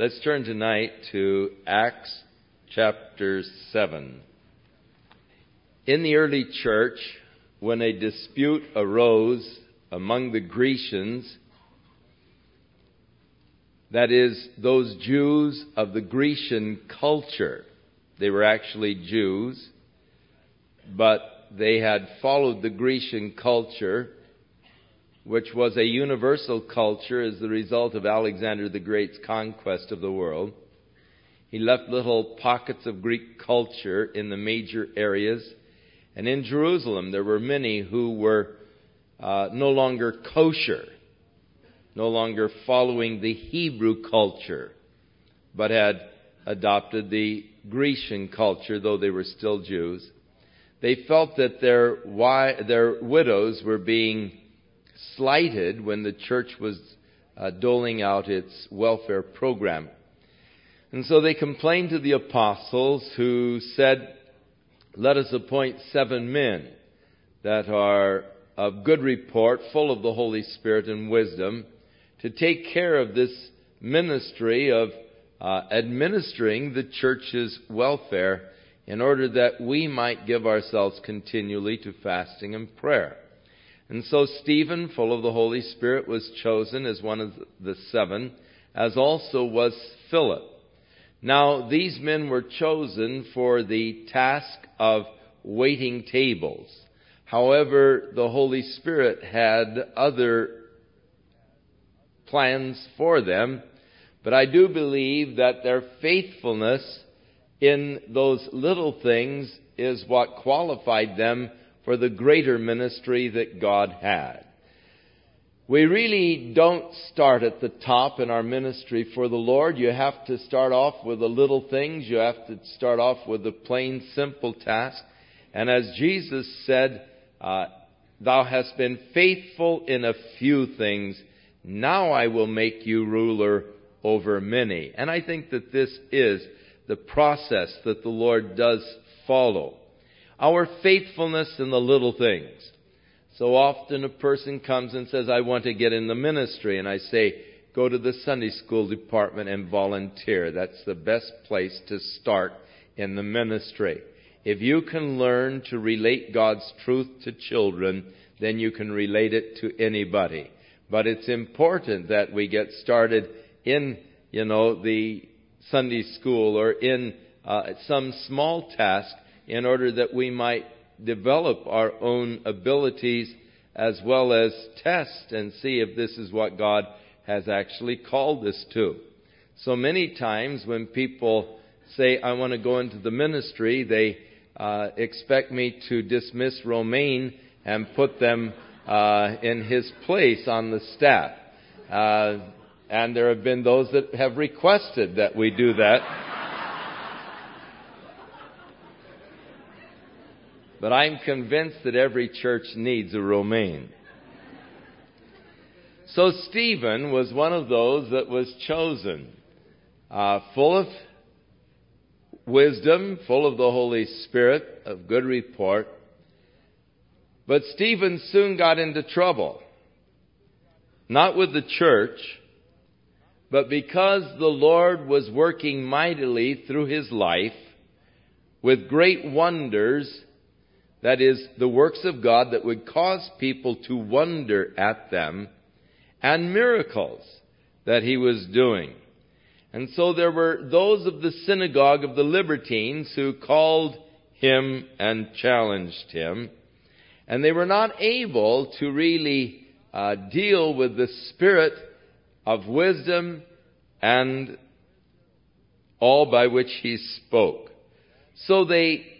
Let's turn tonight to Acts chapter 7. In the early church, when a dispute arose among the Grecians, that is, those Jews of the Grecian culture, they were actually Jews, but they had followed the Grecian culture which was a universal culture as the result of Alexander the Great's conquest of the world. He left little pockets of Greek culture in the major areas. And in Jerusalem, there were many who were uh, no longer kosher, no longer following the Hebrew culture, but had adopted the Grecian culture, though they were still Jews. They felt that their, their widows were being slighted when the church was uh, doling out its welfare program. And so they complained to the apostles who said, Let us appoint seven men that are of good report, full of the Holy Spirit and wisdom, to take care of this ministry of uh, administering the church's welfare in order that we might give ourselves continually to fasting and prayer. And so Stephen, full of the Holy Spirit, was chosen as one of the seven, as also was Philip. Now, these men were chosen for the task of waiting tables. However, the Holy Spirit had other plans for them, but I do believe that their faithfulness in those little things is what qualified them for the greater ministry that God had. We really don't start at the top in our ministry for the Lord. You have to start off with the little things. You have to start off with the plain, simple task. And as Jesus said, uh, Thou hast been faithful in a few things. Now I will make you ruler over many. And I think that this is the process that the Lord does follow our faithfulness in the little things. So often a person comes and says, I want to get in the ministry. And I say, go to the Sunday school department and volunteer. That's the best place to start in the ministry. If you can learn to relate God's truth to children, then you can relate it to anybody. But it's important that we get started in, you know, the Sunday school or in uh, some small task in order that we might develop our own abilities as well as test and see if this is what God has actually called us to. So many times when people say, I want to go into the ministry, they uh, expect me to dismiss Romaine and put them uh, in his place on the staff. Uh, and there have been those that have requested that we do that. But I'm convinced that every church needs a Romaine. So Stephen was one of those that was chosen, uh, full of wisdom, full of the Holy Spirit, of good report. But Stephen soon got into trouble. Not with the church, but because the Lord was working mightily through his life with great wonders that is, the works of God that would cause people to wonder at them, and miracles that he was doing. And so there were those of the synagogue of the Libertines who called him and challenged him, and they were not able to really uh, deal with the spirit of wisdom and all by which he spoke. So they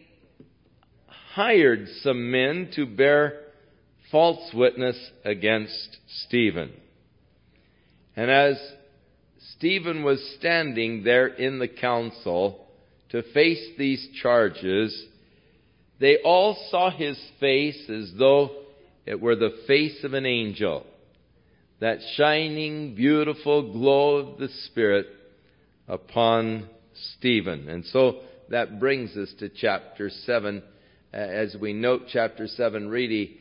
hired some men to bear false witness against Stephen. And as Stephen was standing there in the council to face these charges, they all saw his face as though it were the face of an angel. That shining, beautiful glow of the Spirit upon Stephen. And so that brings us to chapter 7 as we note chapter 7 really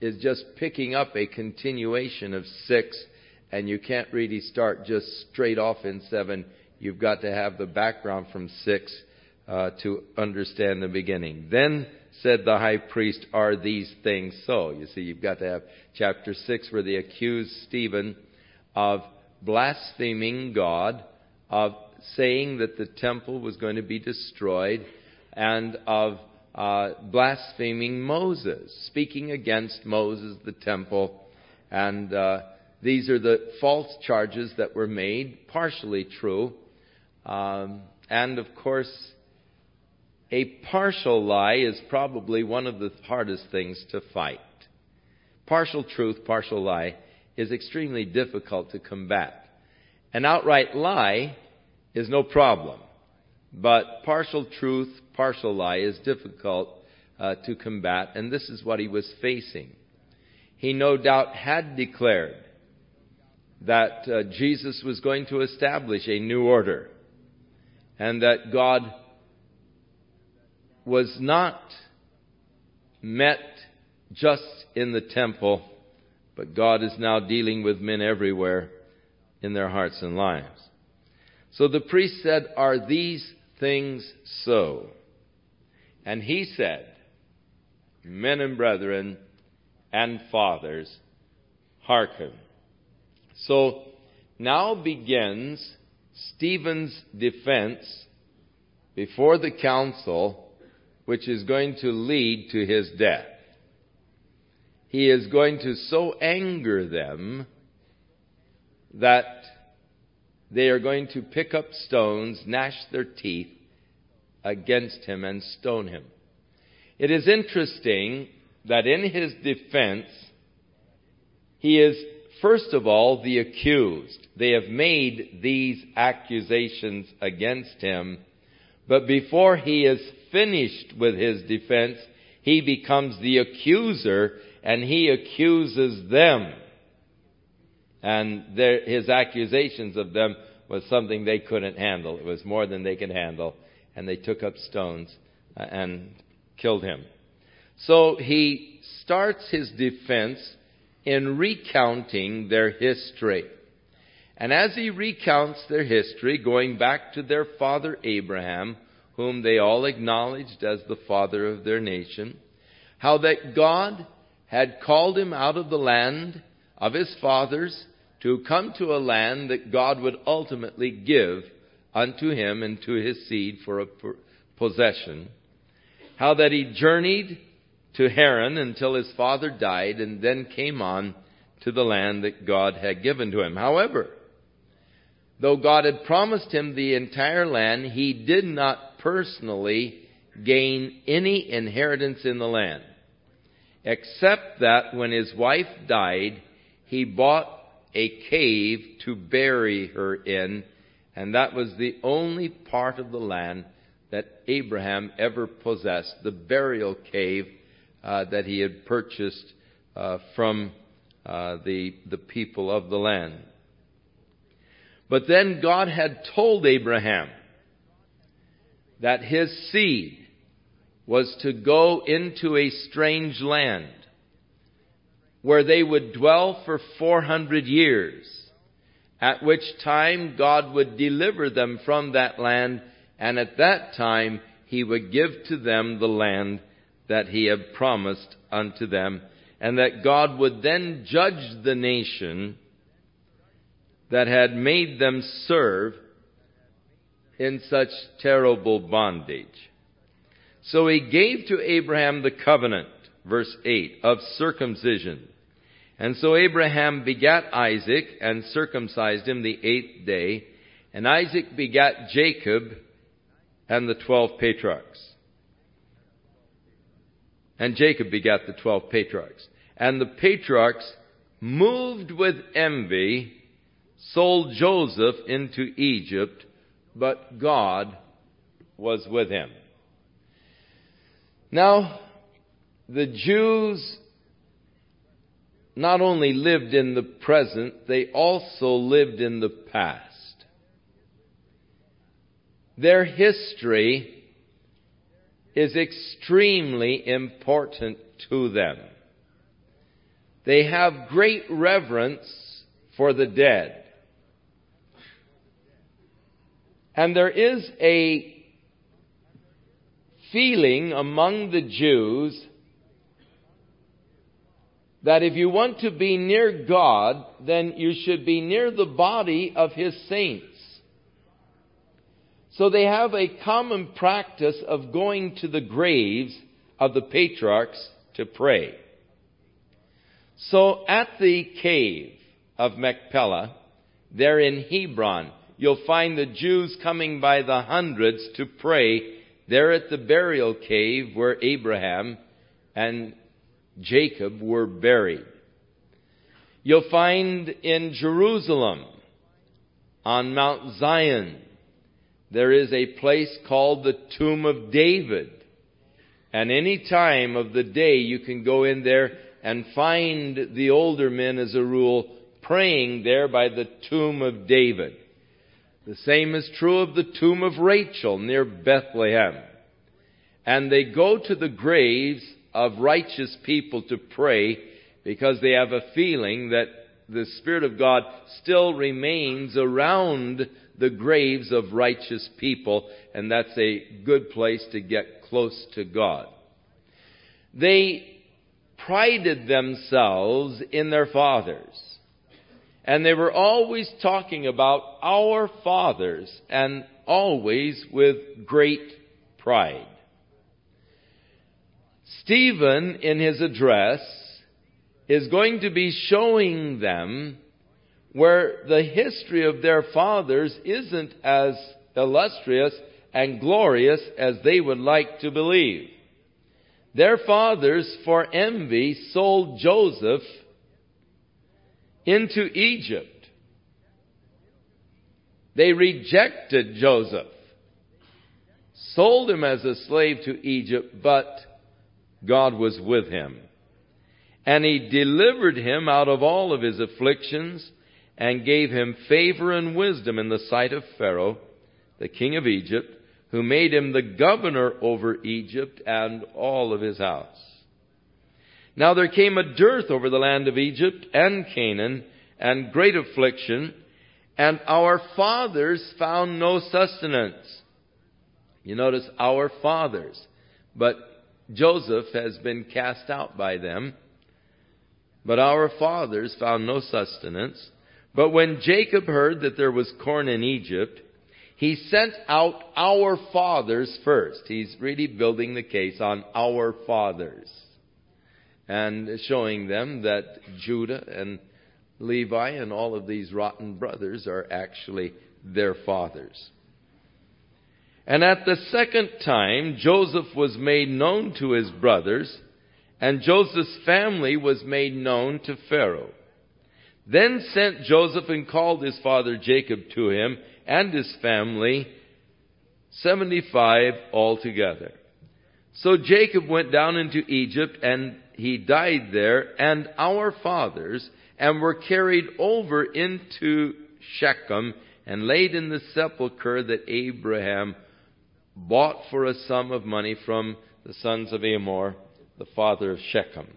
is just picking up a continuation of 6 and you can't really start just straight off in 7 you've got to have the background from 6 uh, to understand the beginning. Then said the high priest, Are these things so? You see, you've got to have chapter 6 where they accuse Stephen of blaspheming God, of saying that the temple was going to be destroyed, and of uh, blaspheming Moses, speaking against Moses, the temple, and uh, these are the false charges that were made, partially true. Um, and of course, a partial lie is probably one of the hardest things to fight. Partial truth, partial lie is extremely difficult to combat. An outright lie is no problem, but partial truth, partial lie is difficult uh, to combat, and this is what he was facing. He no doubt had declared that uh, Jesus was going to establish a new order and that God was not met just in the temple, but God is now dealing with men everywhere in their hearts and lives. So the priest said, Are these things so? And he said, Men and brethren and fathers, hearken. So now begins Stephen's defense before the council, which is going to lead to his death. He is going to so anger them that they are going to pick up stones, gnash their teeth against him, and stone him. It is interesting that in his defense, he is first of all, the accused. They have made these accusations against him, but before he is finished with his defense, he becomes the accuser and he accuses them. And their, his accusations of them was something they couldn't handle. It was more than they could handle. And they took up stones uh, and killed him. So he starts his defense in recounting their history. And as he recounts their history, going back to their father Abraham, whom they all acknowledged as the father of their nation, how that God had called him out of the land of his fathers to come to a land that God would ultimately give unto him and to his seed for a possession. How that he journeyed to Haran until his father died and then came on to the land that God had given to him. However, though God had promised him the entire land, he did not personally gain any inheritance in the land. Except that when his wife died, he bought a cave to bury her in, and that was the only part of the land that Abraham ever possessed, the burial cave uh, that he had purchased uh, from uh, the, the people of the land. But then God had told Abraham that his seed was to go into a strange land where they would dwell for 400 years, at which time God would deliver them from that land, and at that time he would give to them the land that he had promised unto them, and that God would then judge the nation that had made them serve in such terrible bondage. So he gave to Abraham the covenant, verse 8, of circumcision. And so Abraham begat Isaac and circumcised him the eighth day, and Isaac begat Jacob and the twelve patriarchs. And Jacob begat the twelve patriarchs. And the patriarchs, moved with envy, sold Joseph into Egypt, but God was with him. Now, the Jews not only lived in the present, they also lived in the past. Their history is extremely important to them. They have great reverence for the dead. And there is a feeling among the Jews that if you want to be near God, then you should be near the body of His saints. So they have a common practice of going to the graves of the patriarchs to pray. So at the cave of Machpelah, there in Hebron, you'll find the Jews coming by the hundreds to pray there at the burial cave where Abraham and Jacob were buried. You'll find in Jerusalem, on Mount Zion, there is a place called the Tomb of David. And any time of the day you can go in there and find the older men as a rule praying there by the tomb of David. The same is true of the tomb of Rachel near Bethlehem. And they go to the graves of righteous people to pray because they have a feeling that the Spirit of God still remains around the graves of righteous people, and that's a good place to get close to God. They prided themselves in their fathers. And they were always talking about our fathers and always with great pride. Stephen, in his address, is going to be showing them where the history of their fathers isn't as illustrious and glorious as they would like to believe. Their fathers, for envy, sold Joseph into Egypt. They rejected Joseph, sold him as a slave to Egypt, but God was with him. And he delivered him out of all of his afflictions and gave him favor and wisdom in the sight of Pharaoh, the king of Egypt, who made him the governor over Egypt and all of his house. Now there came a dearth over the land of Egypt and Canaan, and great affliction, and our fathers found no sustenance. You notice our fathers, but Joseph has been cast out by them. But our fathers found no sustenance. But when Jacob heard that there was corn in Egypt, he sent out our fathers first. He's really building the case on our fathers and showing them that Judah and Levi and all of these rotten brothers are actually their fathers. And at the second time, Joseph was made known to his brothers, and Joseph's family was made known to Pharaoh. Then sent Joseph and called his father Jacob to him and his family, 75 altogether. So Jacob went down into Egypt and he died there and our fathers and were carried over into Shechem and laid in the sepulchre that Abraham bought for a sum of money from the sons of Hamor, the father of Shechem.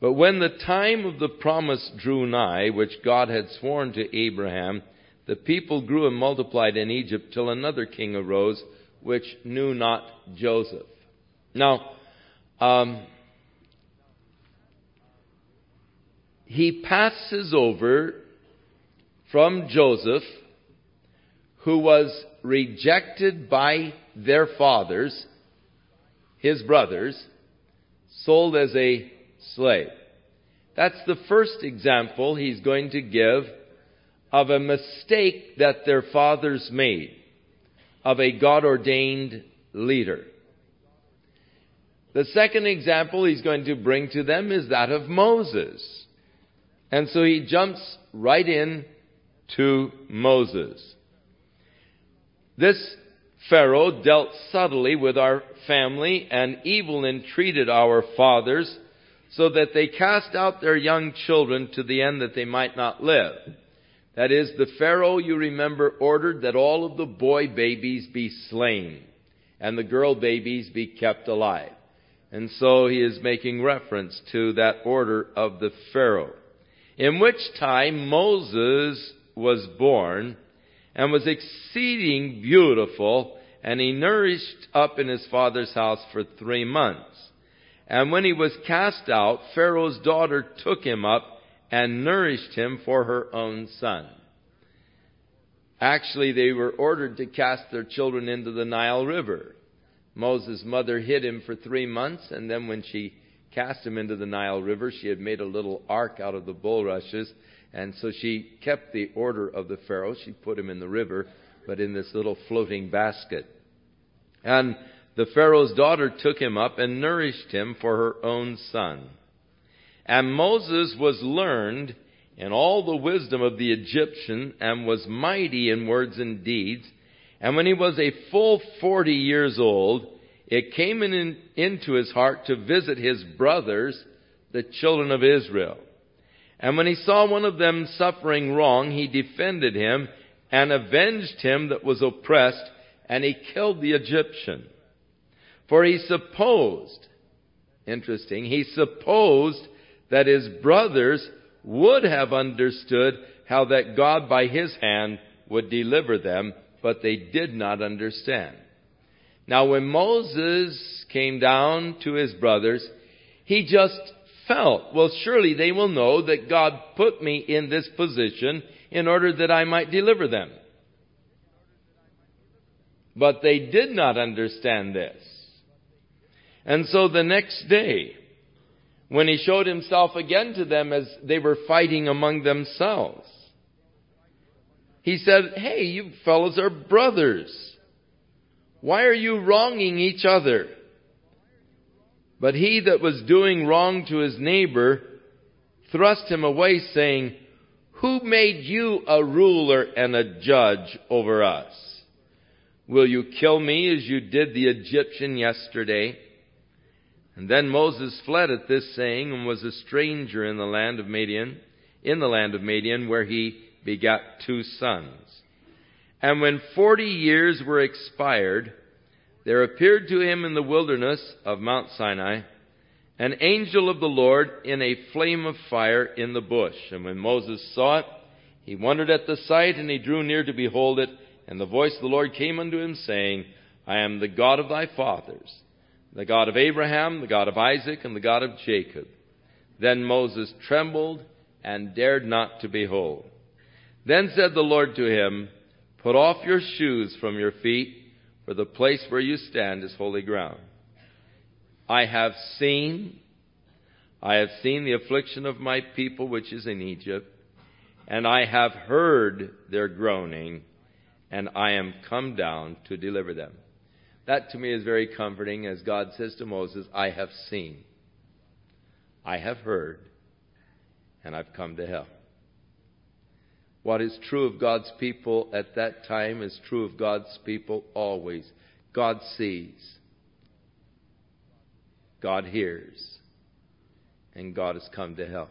But when the time of the promise drew nigh, which God had sworn to Abraham, the people grew and multiplied in Egypt till another king arose, which knew not Joseph. Now, um, he passes over from Joseph, who was rejected by their fathers, his brothers, sold as a slave. That's the first example he's going to give of a mistake that their fathers made, of a God ordained leader. The second example he's going to bring to them is that of Moses. And so he jumps right in to Moses. This Pharaoh dealt subtly with our family and evil entreated our fathers so that they cast out their young children to the end that they might not live. That is, the Pharaoh, you remember, ordered that all of the boy babies be slain and the girl babies be kept alive. And so he is making reference to that order of the Pharaoh in which time Moses was born, and was exceeding beautiful, and he nourished up in his father's house for three months. And when he was cast out, Pharaoh's daughter took him up and nourished him for her own son. Actually, they were ordered to cast their children into the Nile River. Moses' mother hid him for three months, and then when she cast him into the Nile River, she had made a little ark out of the bulrushes, and so she kept the order of the Pharaoh. She put him in the river, but in this little floating basket. And the Pharaoh's daughter took him up and nourished him for her own son. And Moses was learned in all the wisdom of the Egyptian and was mighty in words and deeds. And when he was a full forty years old, it came in, into his heart to visit his brothers, the children of Israel. And when he saw one of them suffering wrong, he defended him and avenged him that was oppressed, and he killed the Egyptian. For he supposed, interesting, he supposed that his brothers would have understood how that God by his hand would deliver them, but they did not understand. Now when Moses came down to his brothers, he just felt, well surely they will know that God put me in this position in order that I might deliver them. But they did not understand this. And so the next day, when he showed himself again to them as they were fighting among themselves. He said, Hey, you fellows are brothers. Why are you wronging each other? But he that was doing wrong to his neighbor thrust him away, saying, Who made you a ruler and a judge over us? Will you kill me as you did the Egyptian yesterday? And then Moses fled at this saying and was a stranger in the land of Midian, in the land of Midian where he begat two sons. And when forty years were expired, there appeared to him in the wilderness of Mount Sinai an angel of the Lord in a flame of fire in the bush. And when Moses saw it, he wondered at the sight, and he drew near to behold it. And the voice of the Lord came unto him, saying, I am the God of thy fathers the God of Abraham, the God of Isaac, and the God of Jacob. Then Moses trembled and dared not to behold. Then said the Lord to him, Put off your shoes from your feet, for the place where you stand is holy ground. I have seen, I have seen the affliction of my people which is in Egypt, and I have heard their groaning, and I am come down to deliver them. That to me is very comforting as God says to Moses, I have seen, I have heard, and I've come to help. What is true of God's people at that time is true of God's people always. God sees, God hears, and God has come to help.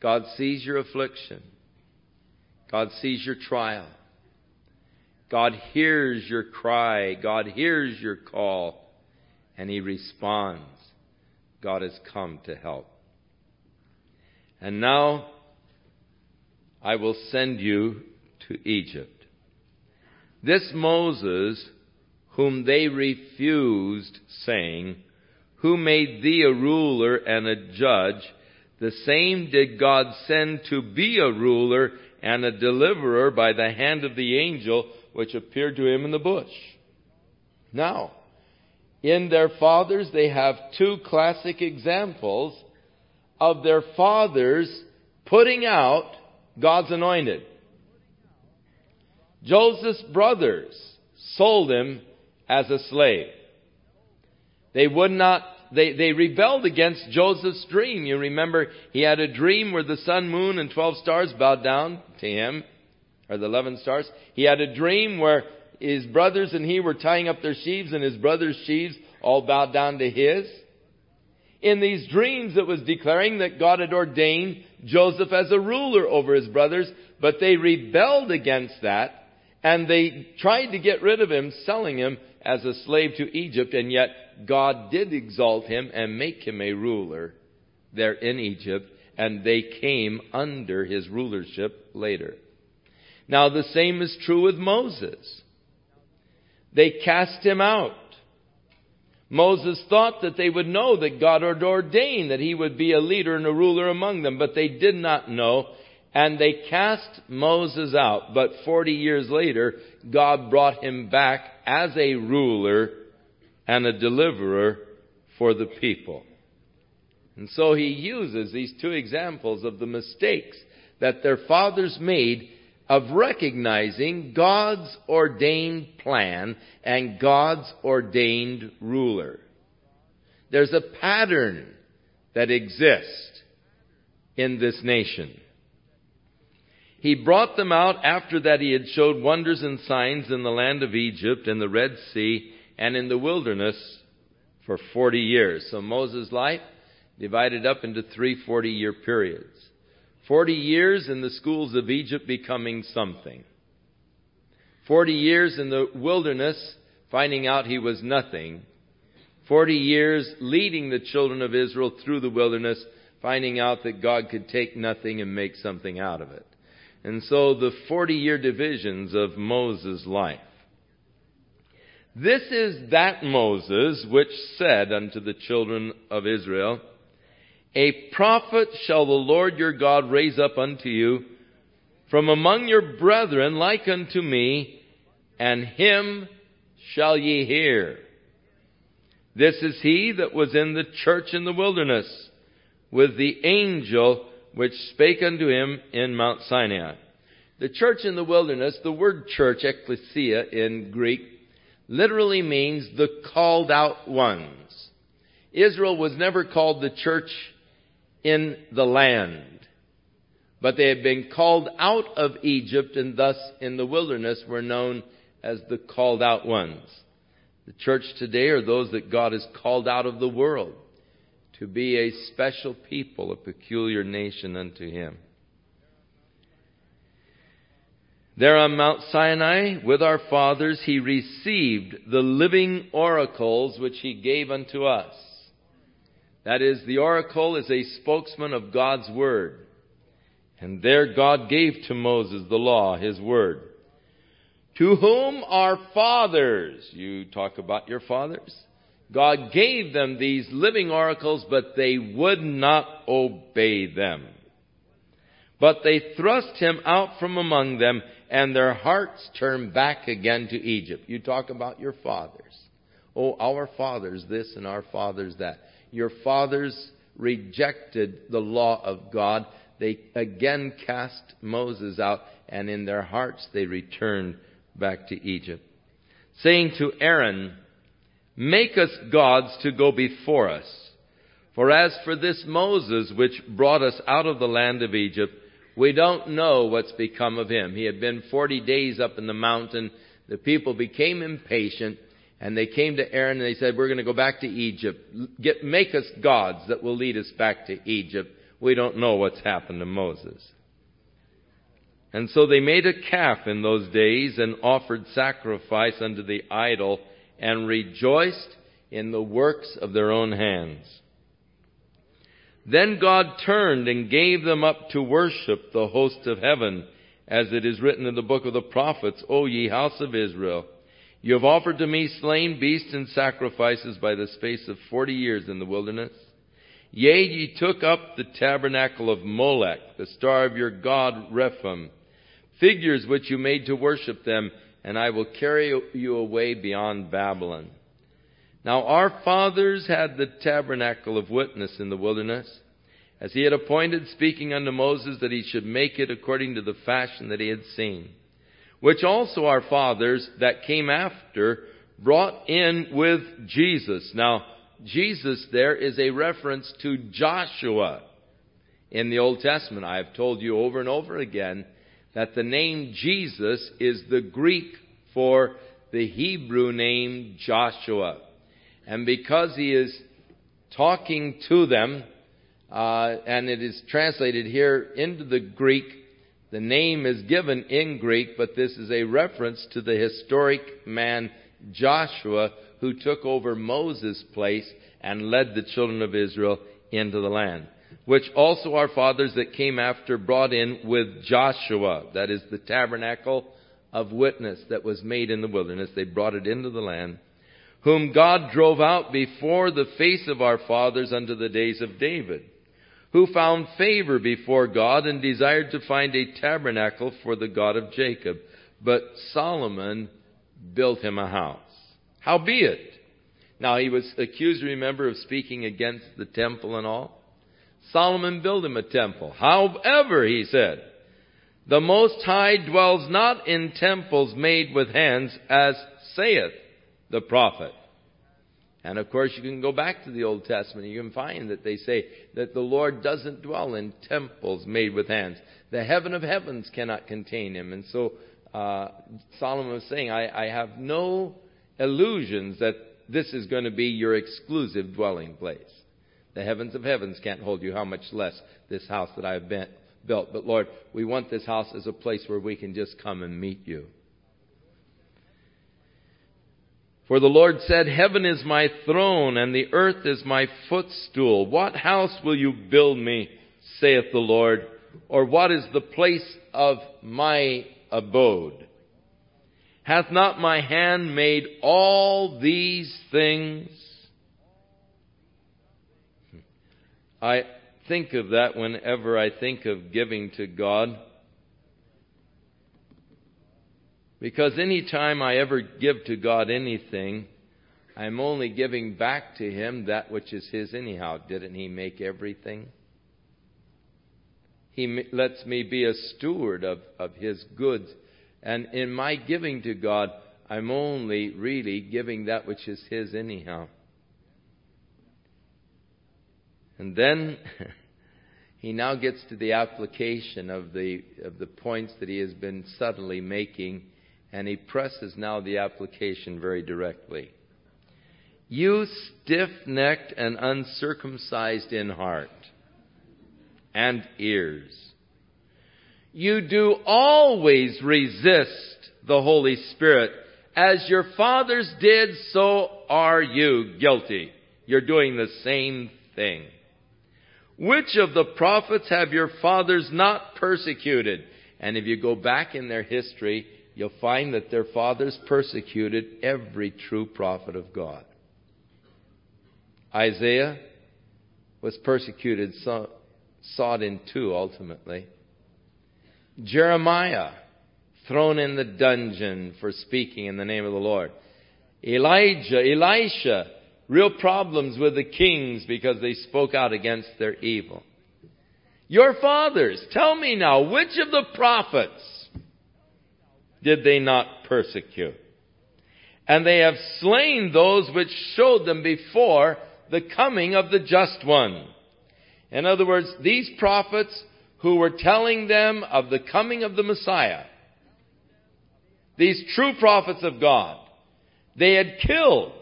God sees your affliction. God sees your trial. God hears your cry. God hears your call. And He responds. God has come to help. And now I will send you to Egypt. This Moses, whom they refused, saying, Who made thee a ruler and a judge? The same did God send to be a ruler and a deliverer by the hand of the angel which appeared to him in the bush. Now, in their fathers, they have two classic examples of their fathers putting out God's anointed. Joseph's brothers sold him as a slave. They would not, they, they rebelled against Joseph's dream. You remember he had a dream where the sun, moon, and twelve stars bowed down to him or the 11 stars. He had a dream where his brothers and he were tying up their sheaves and his brothers' sheaves all bowed down to his. In these dreams it was declaring that God had ordained Joseph as a ruler over his brothers, but they rebelled against that and they tried to get rid of him, selling him as a slave to Egypt, and yet God did exalt him and make him a ruler there in Egypt, and they came under his rulership later. Now the same is true with Moses. They cast him out. Moses thought that they would know that God had ordained that he would be a leader and a ruler among them, but they did not know, and they cast Moses out. But 40 years later, God brought him back as a ruler and a deliverer for the people. And so he uses these two examples of the mistakes that their fathers made of recognizing God's ordained plan and God's ordained ruler. There's a pattern that exists in this nation. He brought them out after that he had showed wonders and signs in the land of Egypt and the Red Sea and in the wilderness for 40 years. So Moses' life divided up into three 40 year periods. 40 years in the schools of Egypt becoming something. 40 years in the wilderness finding out he was nothing. 40 years leading the children of Israel through the wilderness finding out that God could take nothing and make something out of it. And so the 40 year divisions of Moses' life. This is that Moses which said unto the children of Israel, a prophet shall the Lord your God raise up unto you from among your brethren like unto me, and him shall ye hear. This is he that was in the church in the wilderness with the angel which spake unto him in Mount Sinai. The church in the wilderness, the word church, ecclesia in Greek, literally means the called out ones. Israel was never called the church in the land. But they had been called out of Egypt and thus in the wilderness were known as the called out ones. The church today are those that God has called out of the world to be a special people, a peculiar nation unto Him. There on Mount Sinai with our fathers, He received the living oracles which He gave unto us. That is, the oracle is a spokesman of God's word. And there God gave to Moses the law, his word. To whom our fathers, you talk about your fathers, God gave them these living oracles, but they would not obey them. But they thrust him out from among them, and their hearts turned back again to Egypt. You talk about your fathers. Oh, our fathers this and our fathers that. Your fathers rejected the law of God. They again cast Moses out, and in their hearts they returned back to Egypt. Saying to Aaron, Make us gods to go before us. For as for this Moses which brought us out of the land of Egypt, we don't know what's become of him. He had been 40 days up in the mountain. The people became impatient and they came to Aaron and they said, we're going to go back to Egypt. Get, make us gods that will lead us back to Egypt. We don't know what's happened to Moses. And so they made a calf in those days and offered sacrifice unto the idol and rejoiced in the works of their own hands. Then God turned and gave them up to worship the host of heaven, as it is written in the book of the prophets, O ye house of Israel. You have offered to me slain beasts and sacrifices by the space of forty years in the wilderness. Yea, ye took up the tabernacle of Molech, the star of your god Remphan, figures which you made to worship them, and I will carry you away beyond Babylon. Now our fathers had the tabernacle of witness in the wilderness, as he had appointed, speaking unto Moses that he should make it according to the fashion that he had seen which also our fathers that came after brought in with Jesus. Now, Jesus there is a reference to Joshua in the Old Testament. I have told you over and over again that the name Jesus is the Greek for the Hebrew name Joshua. And because he is talking to them, uh, and it is translated here into the Greek the name is given in Greek, but this is a reference to the historic man Joshua who took over Moses' place and led the children of Israel into the land. which also our fathers that came after brought in with Joshua. That is the tabernacle of witness that was made in the wilderness. They brought it into the land, whom God drove out before the face of our fathers unto the days of David, who found favor before God and desired to find a tabernacle for the God of Jacob. But Solomon built him a house. Howbeit, now he was accused, remember, of speaking against the temple and all. Solomon built him a temple. However, he said, the Most High dwells not in temples made with hands, as saith the prophet. And of course, you can go back to the Old Testament. You can find that they say that the Lord doesn't dwell in temples made with hands. The heaven of heavens cannot contain him. And so uh, Solomon was saying, I, I have no illusions that this is going to be your exclusive dwelling place. The heavens of heavens can't hold you, how much less this house that I have built. But Lord, we want this house as a place where we can just come and meet you. For the Lord said, Heaven is my throne, and the earth is my footstool. What house will you build me, saith the Lord? Or what is the place of my abode? Hath not my hand made all these things? Hmm. I think of that whenever I think of giving to God. Because any time I ever give to God anything, I'm only giving back to Him that which is His anyhow. Didn't He make everything? He lets me be a steward of, of His goods. And in my giving to God, I'm only really giving that which is His anyhow. And then he now gets to the application of the, of the points that he has been subtly making, and he presses now the application very directly. You stiff necked and uncircumcised in heart and ears. You do always resist the Holy Spirit. As your fathers did, so are you guilty. You're doing the same thing. Which of the prophets have your fathers not persecuted? And if you go back in their history, you'll find that their fathers persecuted every true prophet of God. Isaiah was persecuted, sawed in two ultimately. Jeremiah, thrown in the dungeon for speaking in the name of the Lord. Elijah, Elisha, real problems with the kings because they spoke out against their evil. Your fathers, tell me now, which of the prophets did they not persecute? And they have slain those which showed them before the coming of the just one. In other words, these prophets who were telling them of the coming of the Messiah, these true prophets of God, they had killed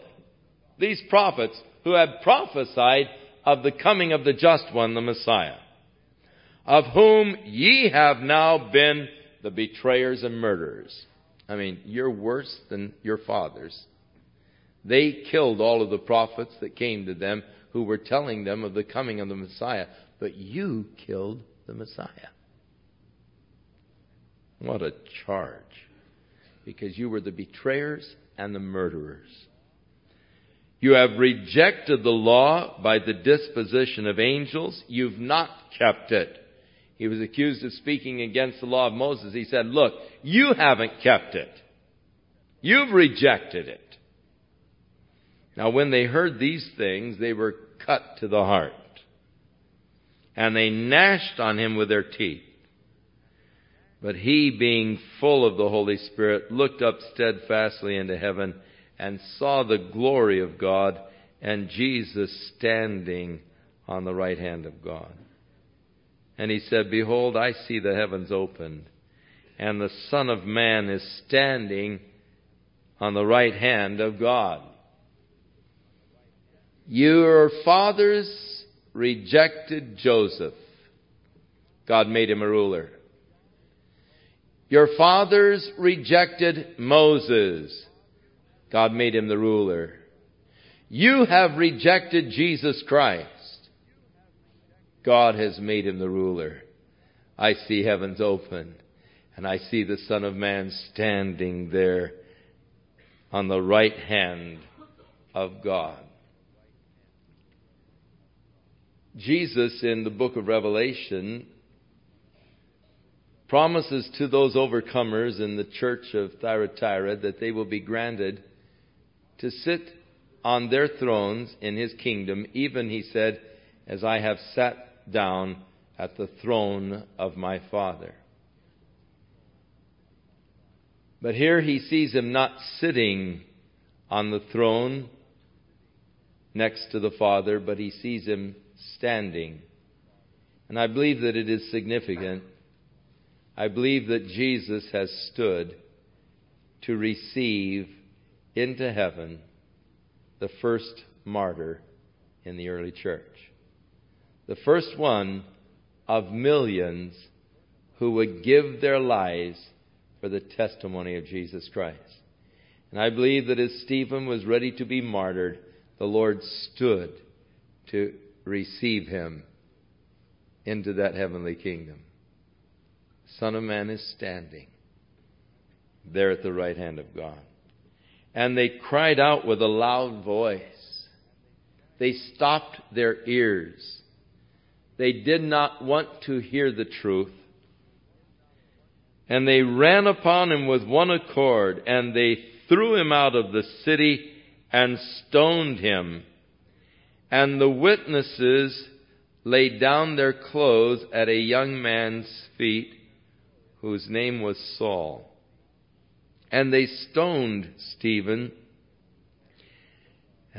these prophets who had prophesied of the coming of the just one, the Messiah, of whom ye have now been the betrayers and murderers. I mean, you're worse than your fathers. They killed all of the prophets that came to them who were telling them of the coming of the Messiah, but you killed the Messiah. What a charge. Because you were the betrayers and the murderers. You have rejected the law by the disposition of angels. You've not kept it. He was accused of speaking against the law of Moses. He said, look, you haven't kept it. You've rejected it. Now when they heard these things, they were cut to the heart. And they gnashed on him with their teeth. But he, being full of the Holy Spirit, looked up steadfastly into heaven and saw the glory of God and Jesus standing on the right hand of God. And he said, Behold, I see the heavens opened, and the Son of Man is standing on the right hand of God. Your fathers rejected Joseph. God made him a ruler. Your fathers rejected Moses. God made him the ruler. You have rejected Jesus Christ. God has made him the ruler. I see heavens open, and I see the Son of Man standing there on the right hand of God. Jesus in the book of Revelation promises to those overcomers in the church of Thyatira that they will be granted to sit on their thrones in his kingdom, even, he said, as I have sat down at the throne of my Father. But here he sees him not sitting on the throne next to the Father, but he sees him standing. And I believe that it is significant. I believe that Jesus has stood to receive into heaven the first martyr in the early church. The first one of millions who would give their lives for the testimony of Jesus Christ. And I believe that as Stephen was ready to be martyred, the Lord stood to receive him into that heavenly kingdom. Son of Man is standing there at the right hand of God. And they cried out with a loud voice. They stopped their ears. They did not want to hear the truth. And they ran upon him with one accord, and they threw him out of the city and stoned him. And the witnesses laid down their clothes at a young man's feet, whose name was Saul. And they stoned Stephen.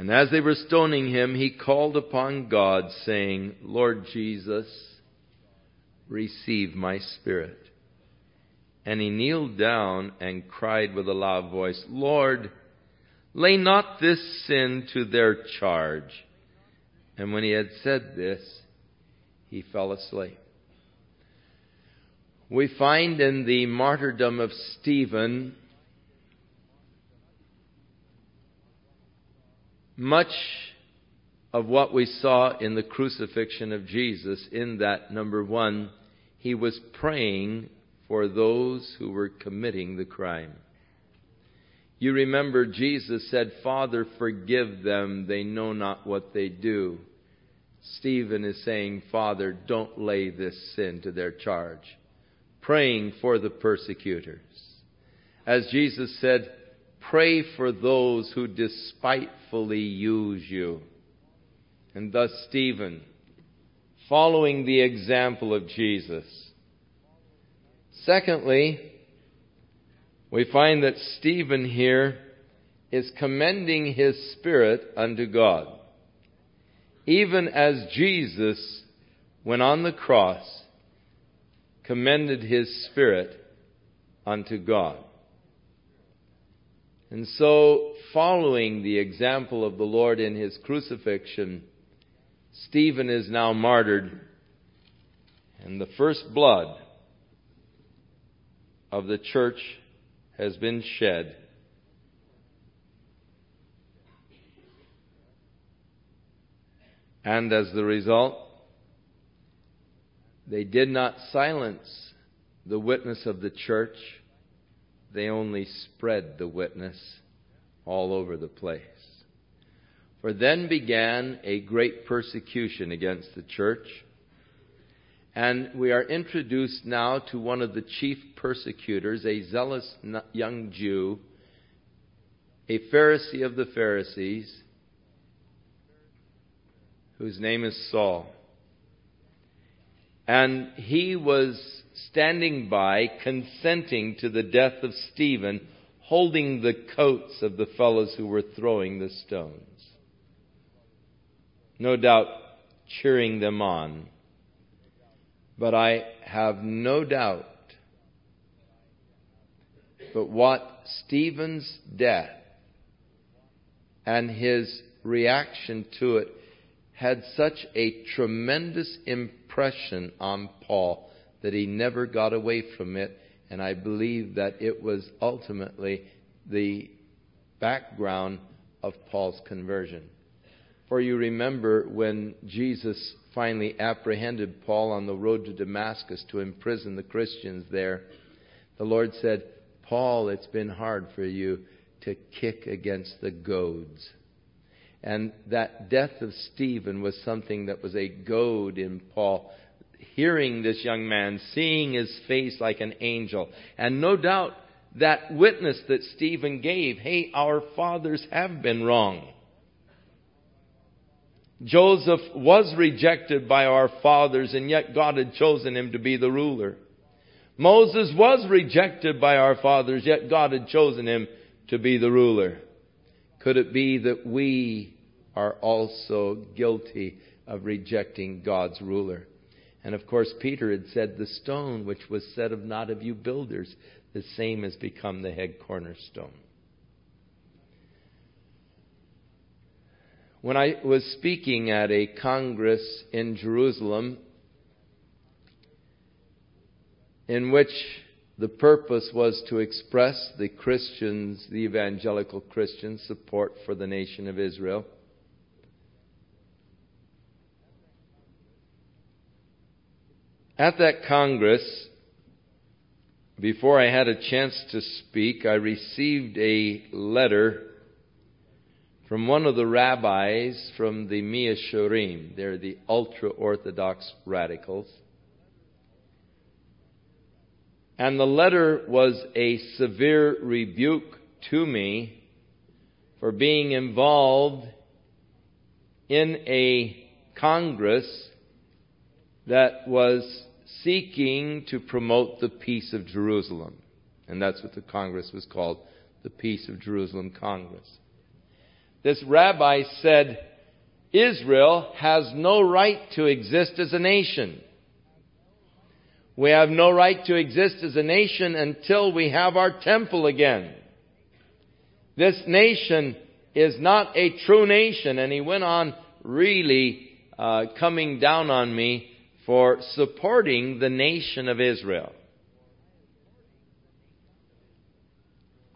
And as they were stoning him, he called upon God, saying, Lord Jesus, receive my spirit. And he kneeled down and cried with a loud voice, Lord, lay not this sin to their charge. And when he had said this, he fell asleep. We find in the martyrdom of Stephen much of what we saw in the crucifixion of Jesus, in that, number one, he was praying for those who were committing the crime. You remember Jesus said, Father, forgive them, they know not what they do. Stephen is saying, Father, don't lay this sin to their charge. Praying for the persecutors. As Jesus said, pray for those who despitefully use you. And thus Stephen, following the example of Jesus. Secondly, we find that Stephen here is commending his spirit unto God. Even as Jesus, when on the cross, commended his spirit unto God. And so, following the example of the Lord in his crucifixion, Stephen is now martyred, and the first blood of the church has been shed. And as the result, they did not silence the witness of the church they only spread the witness all over the place. For then began a great persecution against the church. And we are introduced now to one of the chief persecutors, a zealous young Jew, a Pharisee of the Pharisees, whose name is Saul. And he was standing by, consenting to the death of Stephen, holding the coats of the fellows who were throwing the stones. No doubt cheering them on. But I have no doubt but what Stephen's death and his reaction to it had such a tremendous impression on Paul that he never got away from it, and I believe that it was ultimately the background of Paul's conversion. For you remember when Jesus finally apprehended Paul on the road to Damascus to imprison the Christians there, the Lord said, Paul, it's been hard for you to kick against the goads. And that death of Stephen was something that was a goad in Paul. Hearing this young man, seeing his face like an angel, and no doubt that witness that Stephen gave hey, our fathers have been wrong. Joseph was rejected by our fathers, and yet God had chosen him to be the ruler. Moses was rejected by our fathers, yet God had chosen him to be the ruler. Could it be that we are also guilty of rejecting God's ruler? And of course, Peter had said, The stone which was said of not of you builders, the same has become the head cornerstone. When I was speaking at a congress in Jerusalem, in which the purpose was to express the Christians, the evangelical Christians' support for the nation of Israel. At that Congress, before I had a chance to speak, I received a letter from one of the rabbis from the Mea Shearim. They're the ultra Orthodox radicals. And the letter was a severe rebuke to me for being involved in a Congress that was seeking to promote the peace of Jerusalem. And that's what the Congress was called, the Peace of Jerusalem Congress. This rabbi said, Israel has no right to exist as a nation. We have no right to exist as a nation until we have our temple again. This nation is not a true nation. And he went on really uh, coming down on me for supporting the nation of Israel.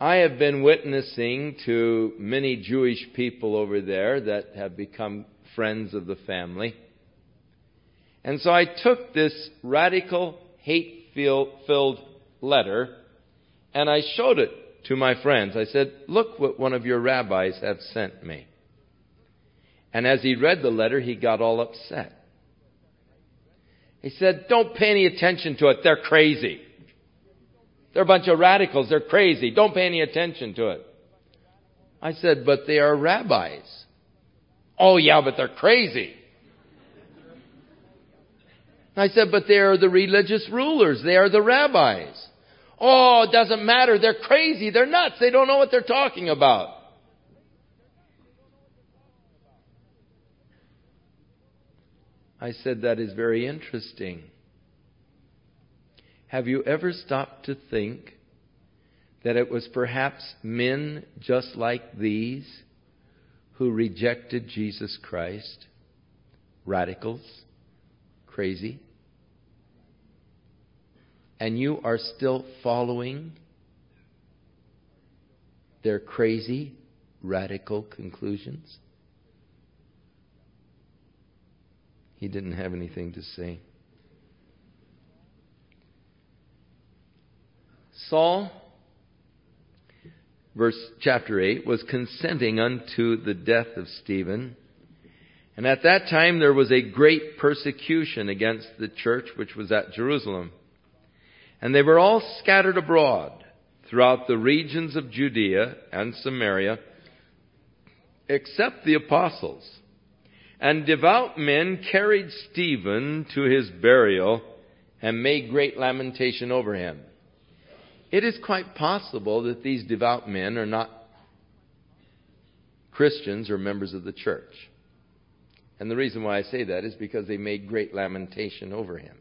I have been witnessing to many Jewish people over there that have become friends of the family. And so I took this radical hate filled letter and I showed it to my friends. I said, Look what one of your rabbis have sent me. And as he read the letter, he got all upset. He said, Don't pay any attention to it. They're crazy. They're a bunch of radicals. They're crazy. Don't pay any attention to it. I said, But they are rabbis. Oh, yeah, but they're crazy. I said, but they are the religious rulers. They are the rabbis. Oh, it doesn't matter. They're crazy. They're nuts. They don't know what they're talking about. I said, that is very interesting. Have you ever stopped to think that it was perhaps men just like these who rejected Jesus Christ? Radicals? Crazy? and you are still following their crazy, radical conclusions? He didn't have anything to say. Saul, verse chapter 8, was consenting unto the death of Stephen. And at that time there was a great persecution against the church which was at Jerusalem. And they were all scattered abroad throughout the regions of Judea and Samaria, except the apostles. And devout men carried Stephen to his burial and made great lamentation over him. It is quite possible that these devout men are not Christians or members of the church. And the reason why I say that is because they made great lamentation over him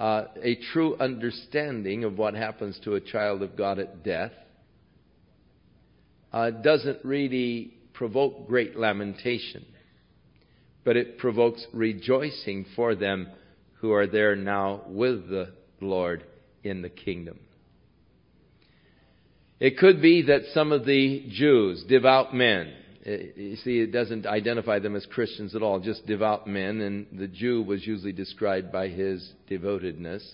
uh, a true understanding of what happens to a child of God at death uh, doesn't really provoke great lamentation, but it provokes rejoicing for them who are there now with the Lord in the kingdom. It could be that some of the Jews, devout men, eh, you see, it doesn't identify them as Christians at all, just devout men, and the Jew was usually described by his devotedness.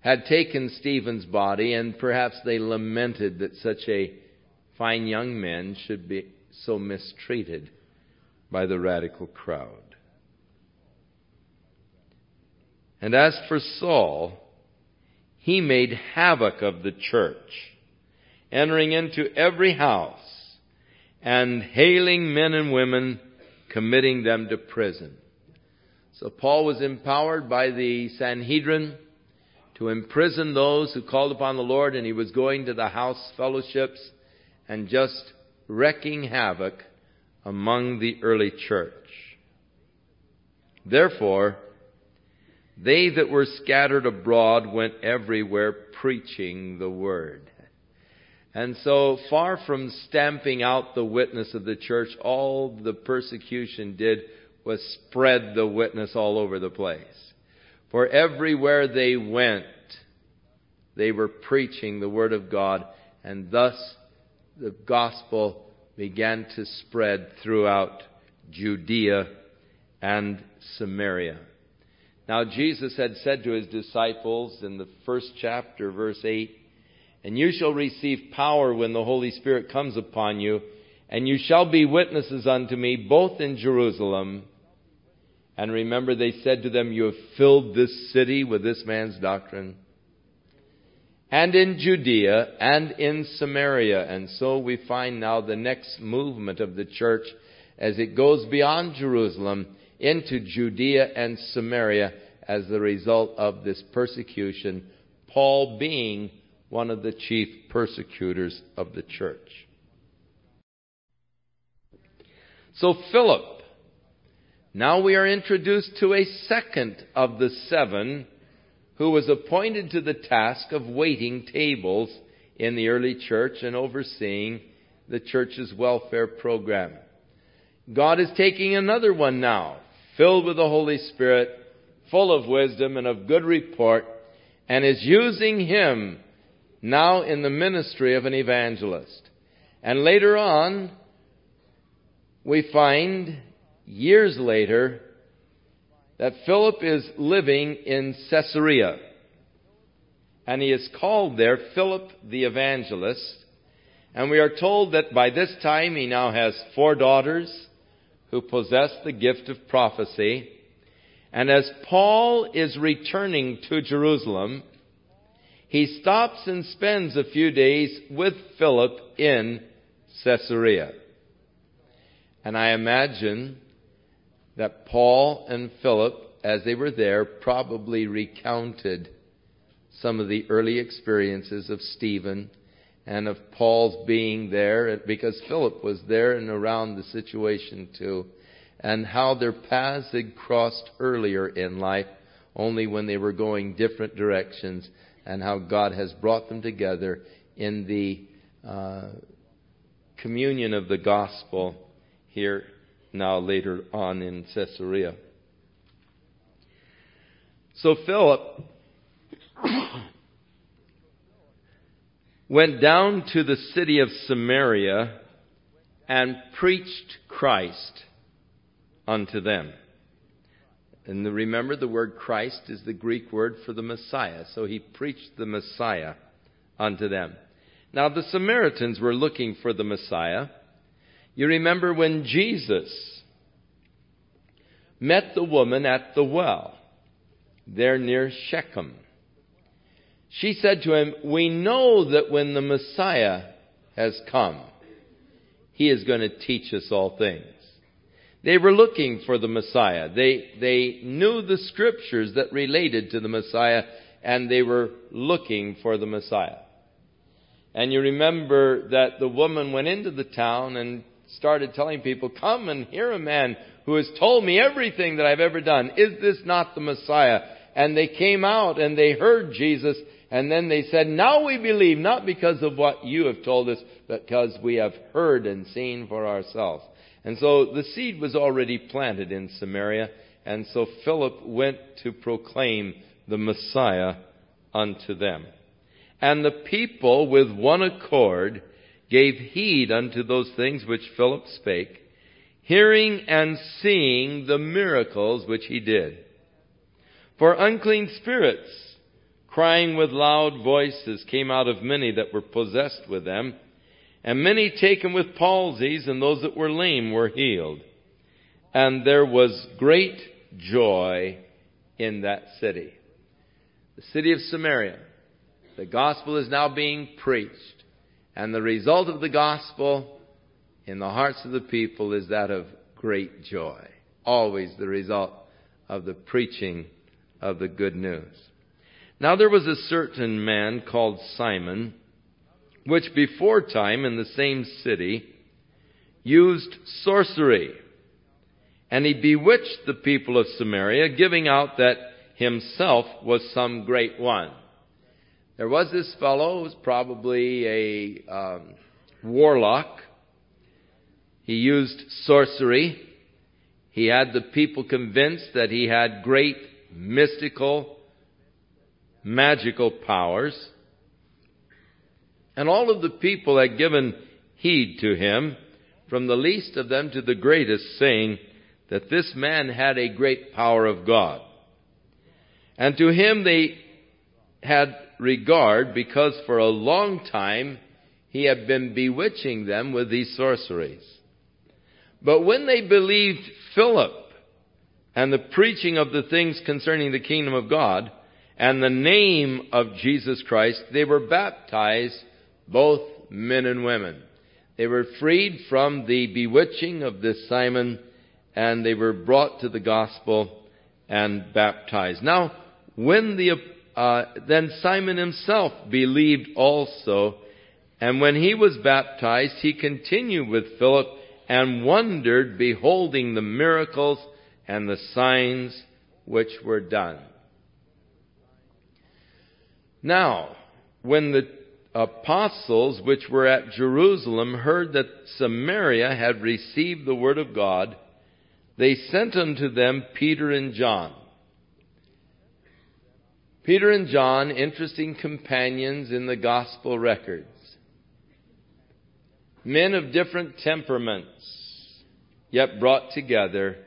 Had taken Stephen's body, and perhaps they lamented that such a fine young men should be so mistreated by the radical crowd. And as for Saul, he made havoc of the church entering into every house and hailing men and women, committing them to prison. So Paul was empowered by the Sanhedrin to imprison those who called upon the Lord, and he was going to the house fellowships and just wrecking havoc among the early church. Therefore, they that were scattered abroad went everywhere preaching the word. And so, far from stamping out the witness of the church, all the persecution did was spread the witness all over the place. For everywhere they went, they were preaching the Word of God, and thus the gospel began to spread throughout Judea and Samaria. Now, Jesus had said to his disciples in the first chapter, verse 8, and you shall receive power when the Holy Spirit comes upon you, and you shall be witnesses unto me both in Jerusalem. And remember, they said to them, You have filled this city with this man's doctrine. And in Judea and in Samaria. And so we find now the next movement of the church as it goes beyond Jerusalem into Judea and Samaria as the result of this persecution. Paul being one of the chief persecutors of the church. So Philip, now we are introduced to a second of the seven who was appointed to the task of waiting tables in the early church and overseeing the church's welfare program. God is taking another one now, filled with the Holy Spirit, full of wisdom and of good report, and is using him now in the ministry of an evangelist. And later on, we find, years later, that Philip is living in Caesarea. And he is called there Philip the Evangelist. And we are told that by this time he now has four daughters who possess the gift of prophecy. And as Paul is returning to Jerusalem, he stops and spends a few days with Philip in Caesarea. And I imagine that Paul and Philip, as they were there, probably recounted some of the early experiences of Stephen and of Paul's being there, because Philip was there and around the situation too, and how their paths had crossed earlier in life, only when they were going different directions and how God has brought them together in the uh, communion of the gospel here now later on in Caesarea. So Philip went down to the city of Samaria and preached Christ unto them. And remember, the word Christ is the Greek word for the Messiah. So he preached the Messiah unto them. Now, the Samaritans were looking for the Messiah. You remember when Jesus met the woman at the well, there near Shechem. She said to him, We know that when the Messiah has come, he is going to teach us all things. They were looking for the Messiah. They, they knew the scriptures that related to the Messiah, and they were looking for the Messiah. And you remember that the woman went into the town and started telling people, Come and hear a man who has told me everything that I've ever done. Is this not the Messiah? And they came out and they heard Jesus, and then they said, Now we believe, not because of what you have told us, but because we have heard and seen for ourselves. And so the seed was already planted in Samaria, and so Philip went to proclaim the Messiah unto them. And the people with one accord gave heed unto those things which Philip spake, hearing and seeing the miracles which he did. For unclean spirits, crying with loud voices, came out of many that were possessed with them, and many taken with palsies, and those that were lame were healed. And there was great joy in that city. The city of Samaria. The gospel is now being preached. And the result of the gospel in the hearts of the people is that of great joy. Always the result of the preaching of the good news. Now there was a certain man called Simon, which before time in the same city used sorcery. And he bewitched the people of Samaria, giving out that himself was some great one. There was this fellow who was probably a um, warlock. He used sorcery. He had the people convinced that he had great mystical, magical powers. And all of the people had given heed to him, from the least of them to the greatest, saying that this man had a great power of God. And to him they had regard because for a long time he had been bewitching them with these sorceries. But when they believed Philip and the preaching of the things concerning the kingdom of God and the name of Jesus Christ, they were baptized, both men and women. They were freed from the bewitching of this Simon and they were brought to the gospel and baptized. Now, when the uh, then Simon himself believed also, and when he was baptized, he continued with Philip and wondered, beholding the miracles and the signs which were done. Now, when the apostles which were at Jerusalem heard that Samaria had received the word of God, they sent unto them Peter and John Peter and John, interesting companions in the gospel records. Men of different temperaments, yet brought together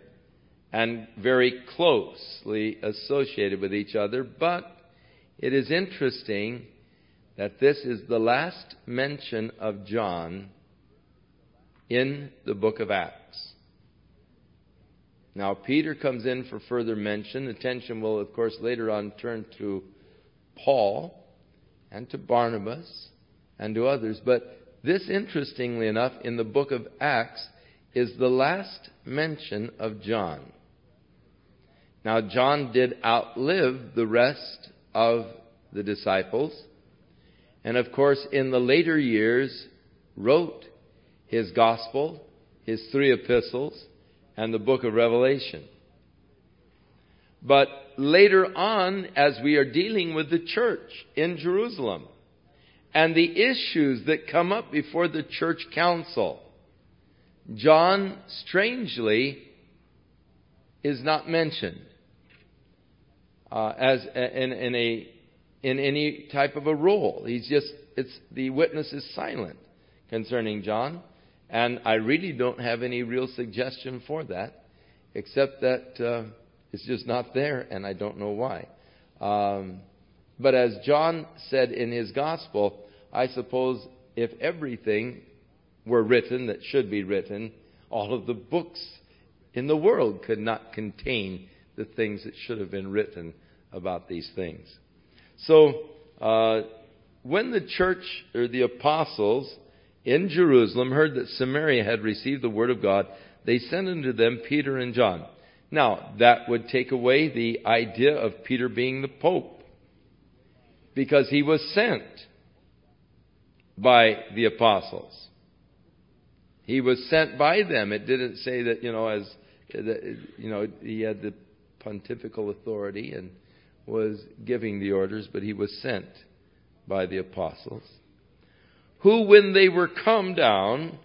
and very closely associated with each other. But it is interesting that this is the last mention of John in the book of Acts. Now, Peter comes in for further mention. Attention will, of course, later on turn to Paul and to Barnabas and to others. But this, interestingly enough, in the book of Acts, is the last mention of John. Now, John did outlive the rest of the disciples, and of course, in the later years, wrote his gospel, his three epistles, and the book of Revelation. But later on, as we are dealing with the church in Jerusalem and the issues that come up before the church council, John, strangely, is not mentioned uh, as in, in, a in any type of a role. He's just it's the witness is silent concerning John. And I really don't have any real suggestion for that, except that uh, it's just not there, and I don't know why. Um, but as John said in his gospel, I suppose if everything were written that should be written, all of the books in the world could not contain the things that should have been written about these things. So, uh, when the church or the apostles in Jerusalem heard that Samaria had received the word of God, they sent unto them Peter and John. Now, that would take away the idea of Peter being the Pope, because he was sent by the apostles. He was sent by them. It didn't say that, you know, as, you know, he had the pontifical authority and was giving the orders, but he was sent by the apostles who, when they were come down,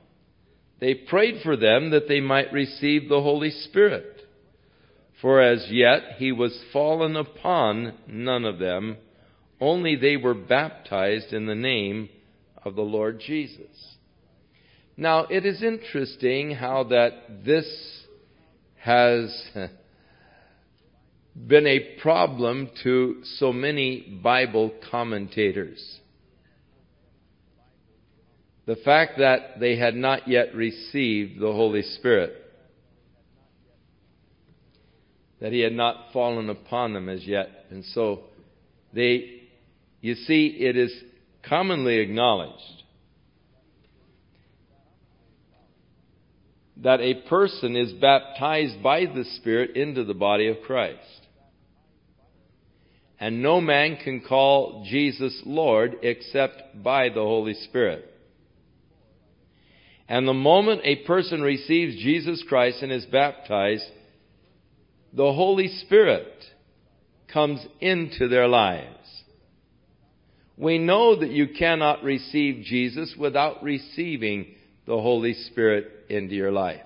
they prayed for them that they might receive the Holy Spirit. For as yet he was fallen upon none of them, only they were baptized in the name of the Lord Jesus. Now, it is interesting how that this has been a problem to so many Bible commentators. The fact that they had not yet received the Holy Spirit, that He had not fallen upon them as yet. And so they, you see, it is commonly acknowledged that a person is baptized by the Spirit into the body of Christ. And no man can call Jesus Lord except by the Holy Spirit. And the moment a person receives Jesus Christ and is baptized, the Holy Spirit comes into their lives. We know that you cannot receive Jesus without receiving the Holy Spirit into your life.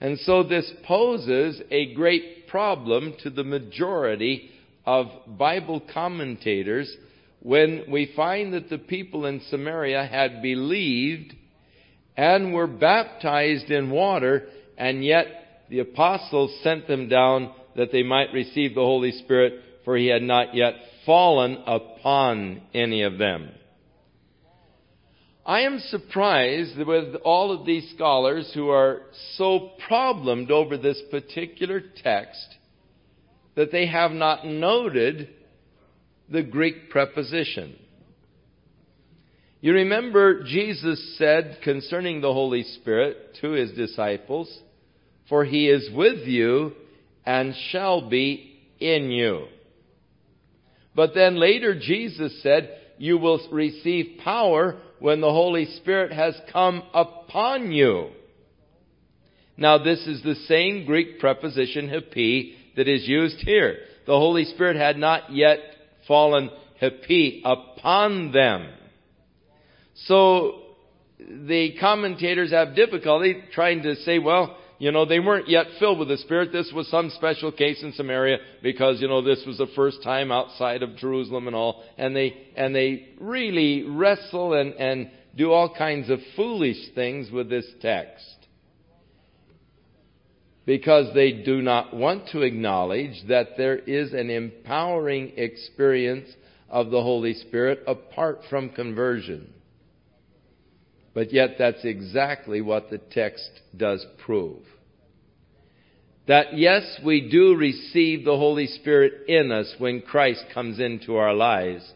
And so this poses a great problem to the majority of Bible commentators when we find that the people in Samaria had believed and were baptized in water, and yet the apostles sent them down that they might receive the Holy Spirit, for he had not yet fallen upon any of them. I am surprised with all of these scholars who are so problemed over this particular text that they have not noted the Greek preposition. You remember Jesus said concerning the Holy Spirit to his disciples, For he is with you and shall be in you. But then later Jesus said, You will receive power when the Holy Spirit has come upon you. Now this is the same Greek preposition epi that is used here. The Holy Spirit had not yet fallen epi upon them. So the commentators have difficulty trying to say, well, you know, they weren't yet filled with the Spirit. This was some special case in Samaria because, you know, this was the first time outside of Jerusalem and all. And they, and they really wrestle and, and do all kinds of foolish things with this text. Because they do not want to acknowledge that there is an empowering experience of the Holy Spirit apart from conversion. But yet that's exactly what the text does prove. That yes, we do receive the Holy Spirit in us when Christ comes into our lives.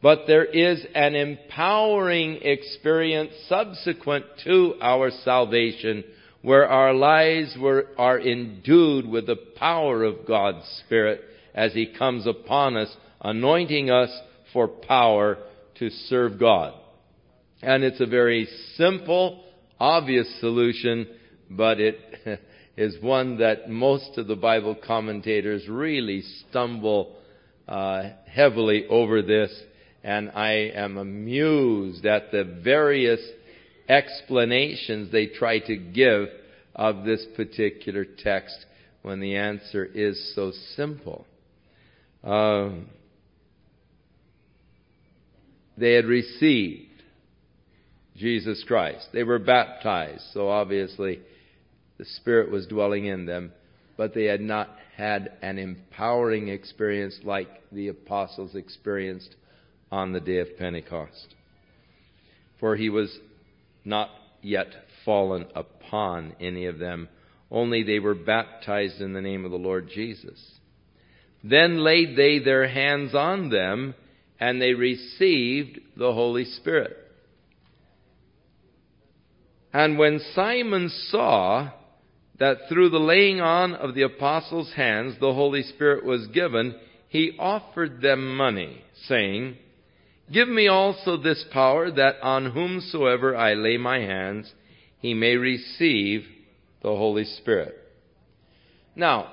But there is an empowering experience subsequent to our salvation where our lives were, are endued with the power of God's Spirit as He comes upon us, anointing us for power to serve God. And it's a very simple, obvious solution, but it is one that most of the Bible commentators really stumble uh, heavily over this. And I am amused at the various explanations they try to give of this particular text when the answer is so simple. Um, they had received Jesus Christ. They were baptized, so obviously the Spirit was dwelling in them, but they had not had an empowering experience like the apostles experienced on the day of Pentecost. For he was not yet fallen upon any of them, only they were baptized in the name of the Lord Jesus. Then laid they their hands on them, and they received the Holy Spirit. And when Simon saw that through the laying on of the apostles' hands the Holy Spirit was given, he offered them money, saying, Give me also this power that on whomsoever I lay my hands, he may receive the Holy Spirit. Now,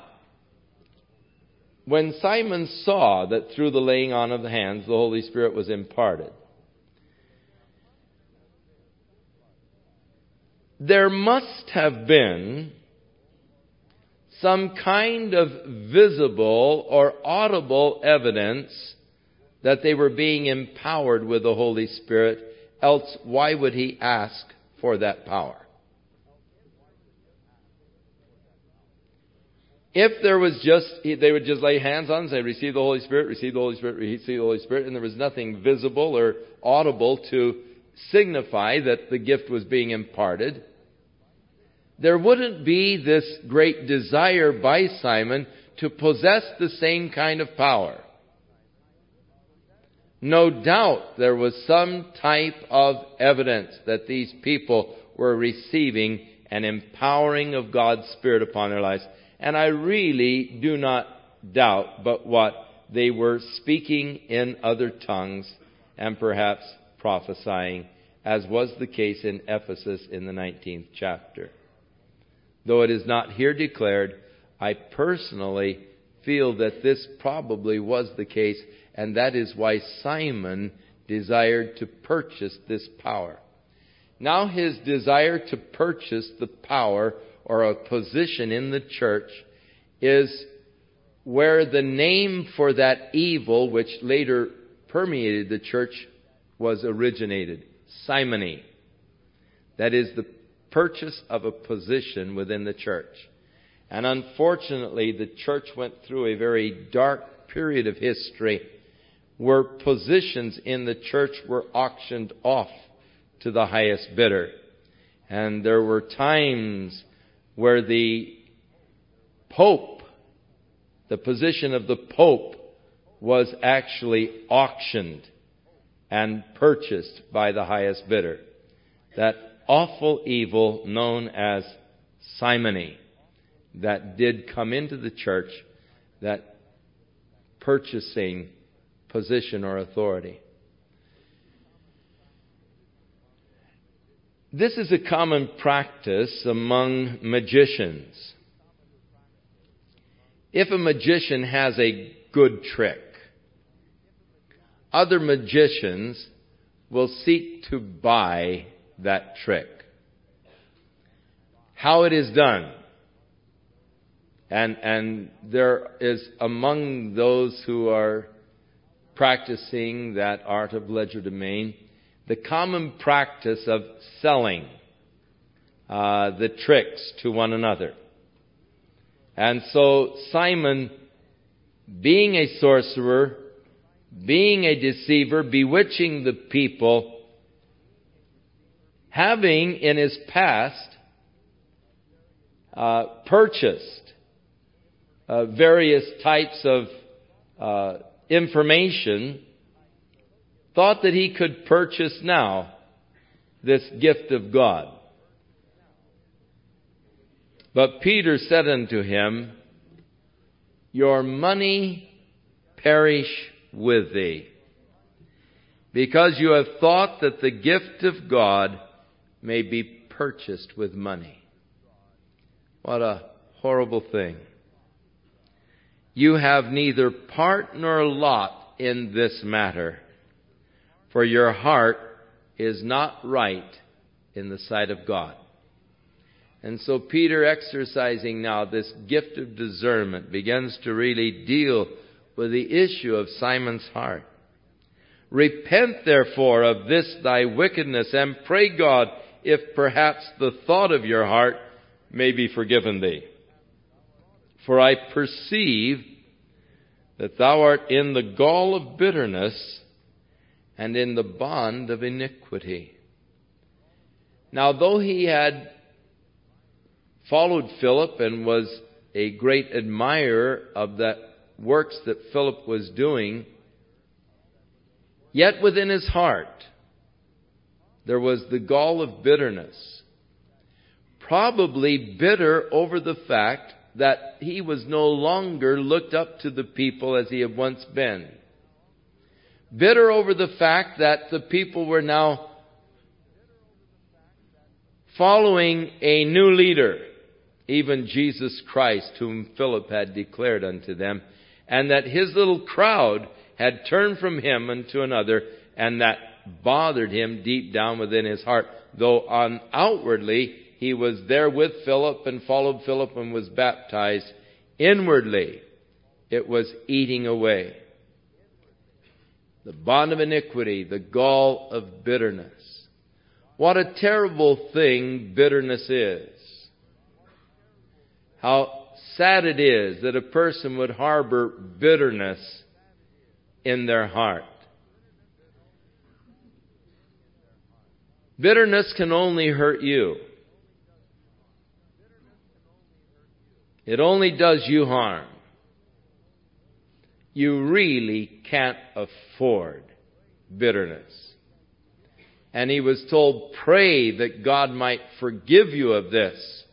when Simon saw that through the laying on of the hands the Holy Spirit was imparted, there must have been some kind of visible or audible evidence that they were being empowered with the Holy Spirit Else, why would he ask for that power? If there was just, they would just lay hands on and say, receive the Holy Spirit, receive the Holy Spirit, receive the Holy Spirit, and there was nothing visible or audible to signify that the gift was being imparted, there wouldn't be this great desire by Simon to possess the same kind of power. No doubt there was some type of evidence that these people were receiving an empowering of God's Spirit upon their lives. And I really do not doubt but what they were speaking in other tongues and perhaps prophesying, as was the case in Ephesus in the 19th chapter. Though it is not here declared, I personally feel that this probably was the case, and that is why Simon desired to purchase this power. Now his desire to purchase the power or a position in the church is where the name for that evil, which later permeated the church, was originated. Simony. That is the purchase of a position within the church. And unfortunately, the church went through a very dark period of history where positions in the church were auctioned off to the highest bidder. And there were times where the Pope, the position of the Pope, was actually auctioned and purchased by the highest bidder. That awful evil known as simony that did come into the church, that purchasing position or authority. This is a common practice among magicians. If a magician has a good trick, other magicians will seek to buy that trick. How it is done. And, and there is among those who are practicing that art of legerdemain the common practice of selling uh, the tricks to one another. And so Simon, being a sorcerer, being a deceiver, bewitching the people, having in his past uh, purchased uh, various types of uh, information thought that he could purchase now this gift of God. But Peter said unto him, Your money perish with thee, because you have thought that the gift of God may be purchased with money. What a horrible thing. You have neither part nor lot in this matter for your heart is not right in the sight of God. And so Peter, exercising now this gift of discernment, begins to really deal with the issue of Simon's heart. Repent therefore of this thy wickedness and pray God if perhaps the thought of your heart may be forgiven thee. For I perceive that thou art in the gall of bitterness and in the bond of iniquity. Now, though he had followed Philip and was a great admirer of the works that Philip was doing, yet within his heart there was the gall of bitterness. Probably bitter over the fact that he was no longer looked up to the people as he had once been bitter over the fact that the people were now following a new leader, even Jesus Christ, whom Philip had declared unto them, and that his little crowd had turned from him unto another, and that bothered him deep down within his heart, though on outwardly he was there with Philip and followed Philip and was baptized. Inwardly, it was eating away. The bond of iniquity, the gall of bitterness. What a terrible thing bitterness is. How sad it is that a person would harbor bitterness in their heart. Bitterness can only hurt you. It only does you harm. You really can't afford bitterness. And he was told, pray that God might forgive you of this.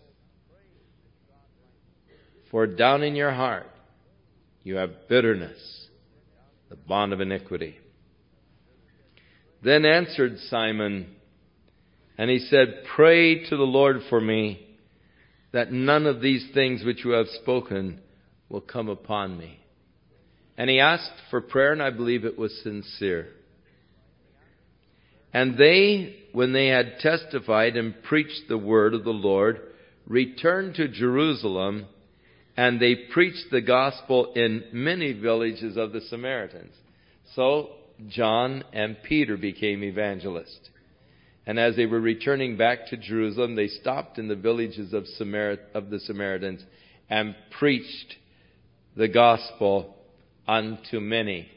For down in your heart, you have bitterness, the bond of iniquity. Then answered Simon, and he said, Pray to the Lord for me, that none of these things which you have spoken will come upon me. And he asked for prayer, and I believe it was sincere. And they, when they had testified and preached the word of the Lord, returned to Jerusalem, and they preached the gospel in many villages of the Samaritans. So John and Peter became evangelists. And as they were returning back to Jerusalem, they stopped in the villages of, of the Samaritans and preached the gospel unto many.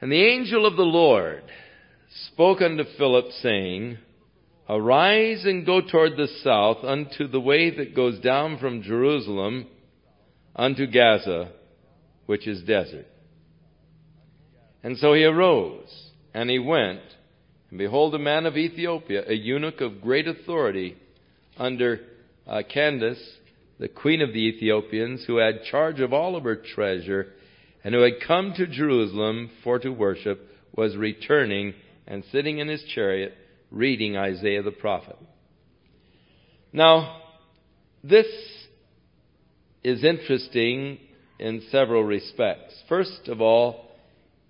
And the angel of the Lord spoke unto Philip, saying, Arise and go toward the south unto the way that goes down from Jerusalem unto Gaza, which is desert. And so he arose, and he went, and behold, a man of Ethiopia, a eunuch of great authority under uh, Candace, the queen of the Ethiopians, who had charge of all of her treasure, and who had come to Jerusalem for to worship, was returning and sitting in his chariot, reading Isaiah the prophet. Now, this is interesting in several respects. First of all,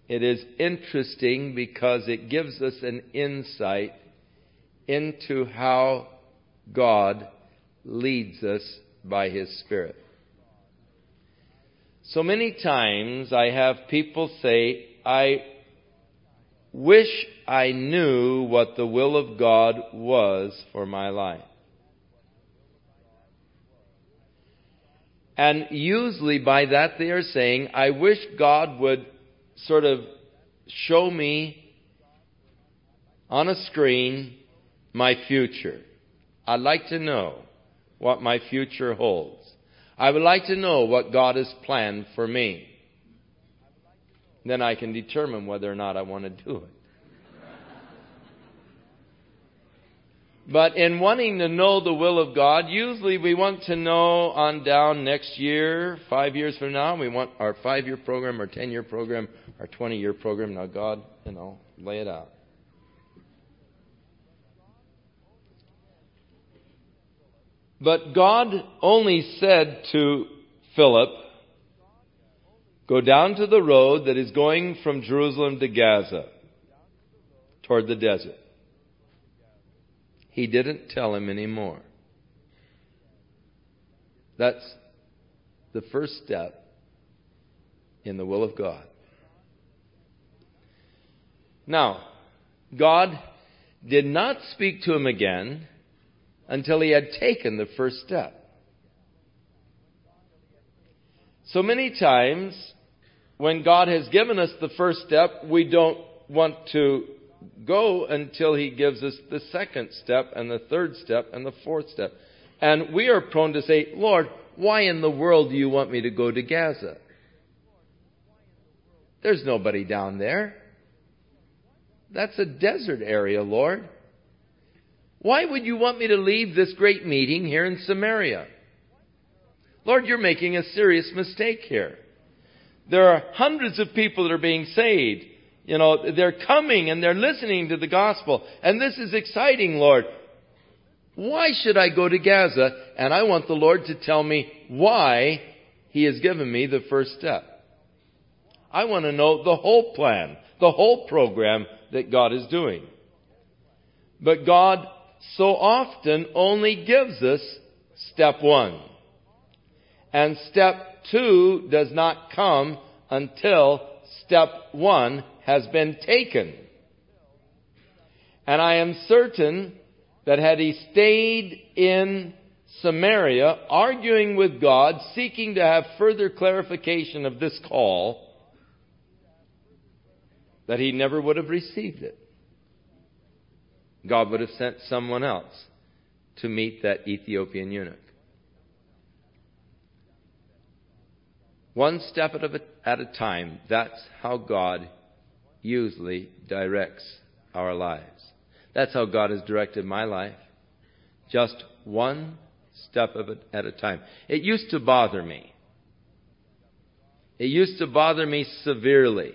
it is interesting because it gives us an insight into how God leads us by His Spirit. So many times I have people say, I wish I knew what the will of God was for my life. And usually by that they are saying, I wish God would sort of show me on a screen my future. I'd like to know what my future holds. I would like to know what God has planned for me. Then I can determine whether or not I want to do it. But in wanting to know the will of God, usually we want to know on down next year, five years from now, we want our five year program, our 10 year program, our 20 year program. Now, God, you know, lay it out. But God only said to Philip, Go down to the road that is going from Jerusalem to Gaza, toward the desert. He didn't tell him any more. That's the first step in the will of God. Now, God did not speak to him again until he had taken the first step. So many times, when God has given us the first step, we don't want to go until he gives us the second step and the third step and the fourth step. And we are prone to say, Lord, why in the world do you want me to go to Gaza? There's nobody down there. That's a desert area, Lord. Why would you want me to leave this great meeting here in Samaria? Lord, you're making a serious mistake here. There are hundreds of people that are being saved. You know, they're coming and they're listening to the gospel. And this is exciting, Lord. Why should I go to Gaza? And I want the Lord to tell me why He has given me the first step. I want to know the whole plan, the whole program that God is doing. But God so often only gives us step one. And step two does not come until step one has been taken. And I am certain that had he stayed in Samaria, arguing with God, seeking to have further clarification of this call, that he never would have received it. God would have sent someone else to meet that Ethiopian eunuch. One step at a, at a time, that's how God usually directs our lives. That's how God has directed my life. Just one step of it at a time. It used to bother me. It used to bother me severely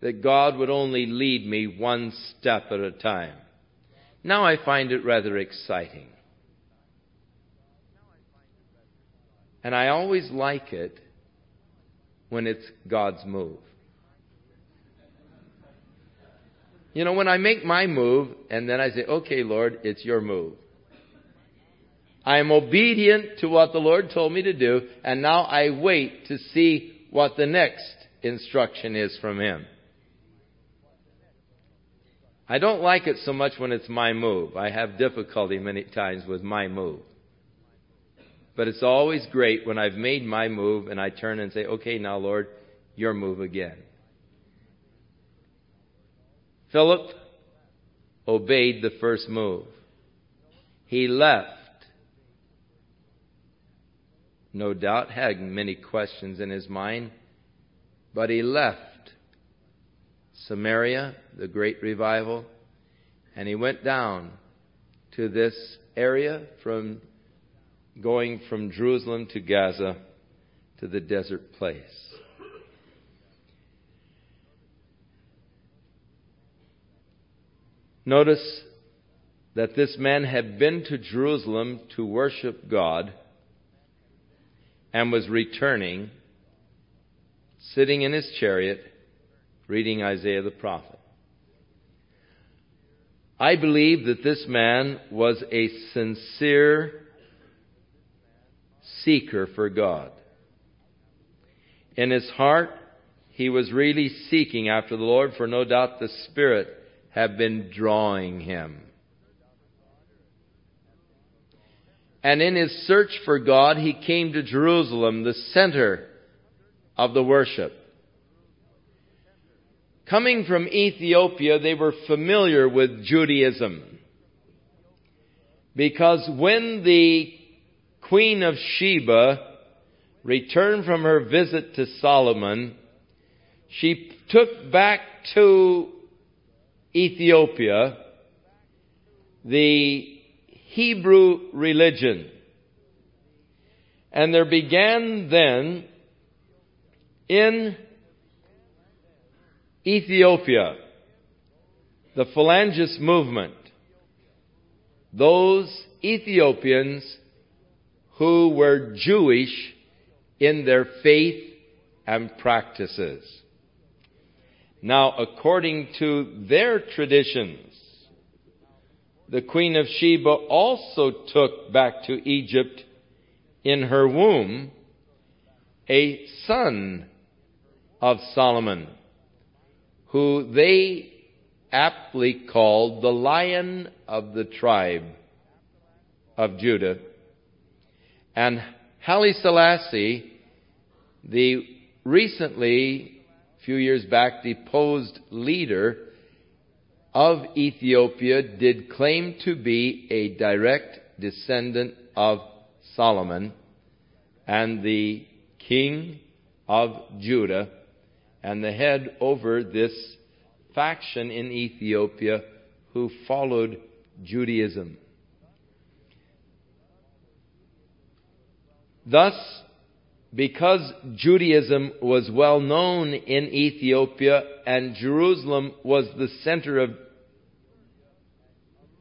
that God would only lead me one step at a time. Now I find it rather exciting. And I always like it when it's God's move. You know, when I make my move and then I say, okay, Lord, it's your move. I am obedient to what the Lord told me to do, and now I wait to see what the next instruction is from Him. I don't like it so much when it's my move. I have difficulty many times with my move. But it's always great when I've made my move and I turn and say, okay, now Lord, your move again. Philip obeyed the first move. He left. No doubt had many questions in his mind, but he left Samaria, the great revival, and he went down to this area from going from Jerusalem to Gaza to the desert place. Notice that this man had been to Jerusalem to worship God and was returning, sitting in his chariot reading Isaiah the prophet. I believe that this man was a sincere seeker for God. In his heart, he was really seeking after the Lord, for no doubt the Spirit had been drawing him. And in his search for God, he came to Jerusalem, the center of the worship. Coming from Ethiopia, they were familiar with Judaism. Because when the Queen of Sheba returned from her visit to Solomon, she took back to Ethiopia the Hebrew religion. And there began then in Ethiopia, the Falasha movement, those Ethiopians who were Jewish in their faith and practices. Now, according to their traditions, the Queen of Sheba also took back to Egypt in her womb a son of Solomon who they aptly called the lion of the tribe of Judah. And Haile Selassie, the recently, a few years back, deposed leader of Ethiopia, did claim to be a direct descendant of Solomon and the king of Judah and the head over this faction in Ethiopia who followed Judaism. Thus, because Judaism was well known in Ethiopia and Jerusalem was the center of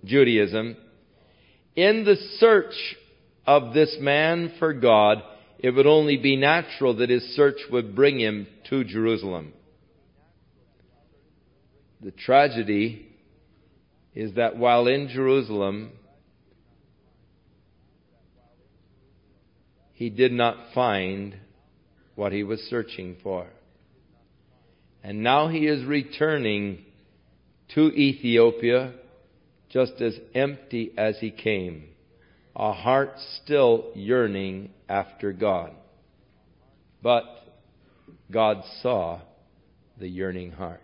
Judaism, in the search of this man for God, it would only be natural that his search would bring him to Jerusalem. The tragedy is that while in Jerusalem, he did not find what he was searching for. And now he is returning to Ethiopia just as empty as he came, a heart still yearning after God. But God saw the yearning heart.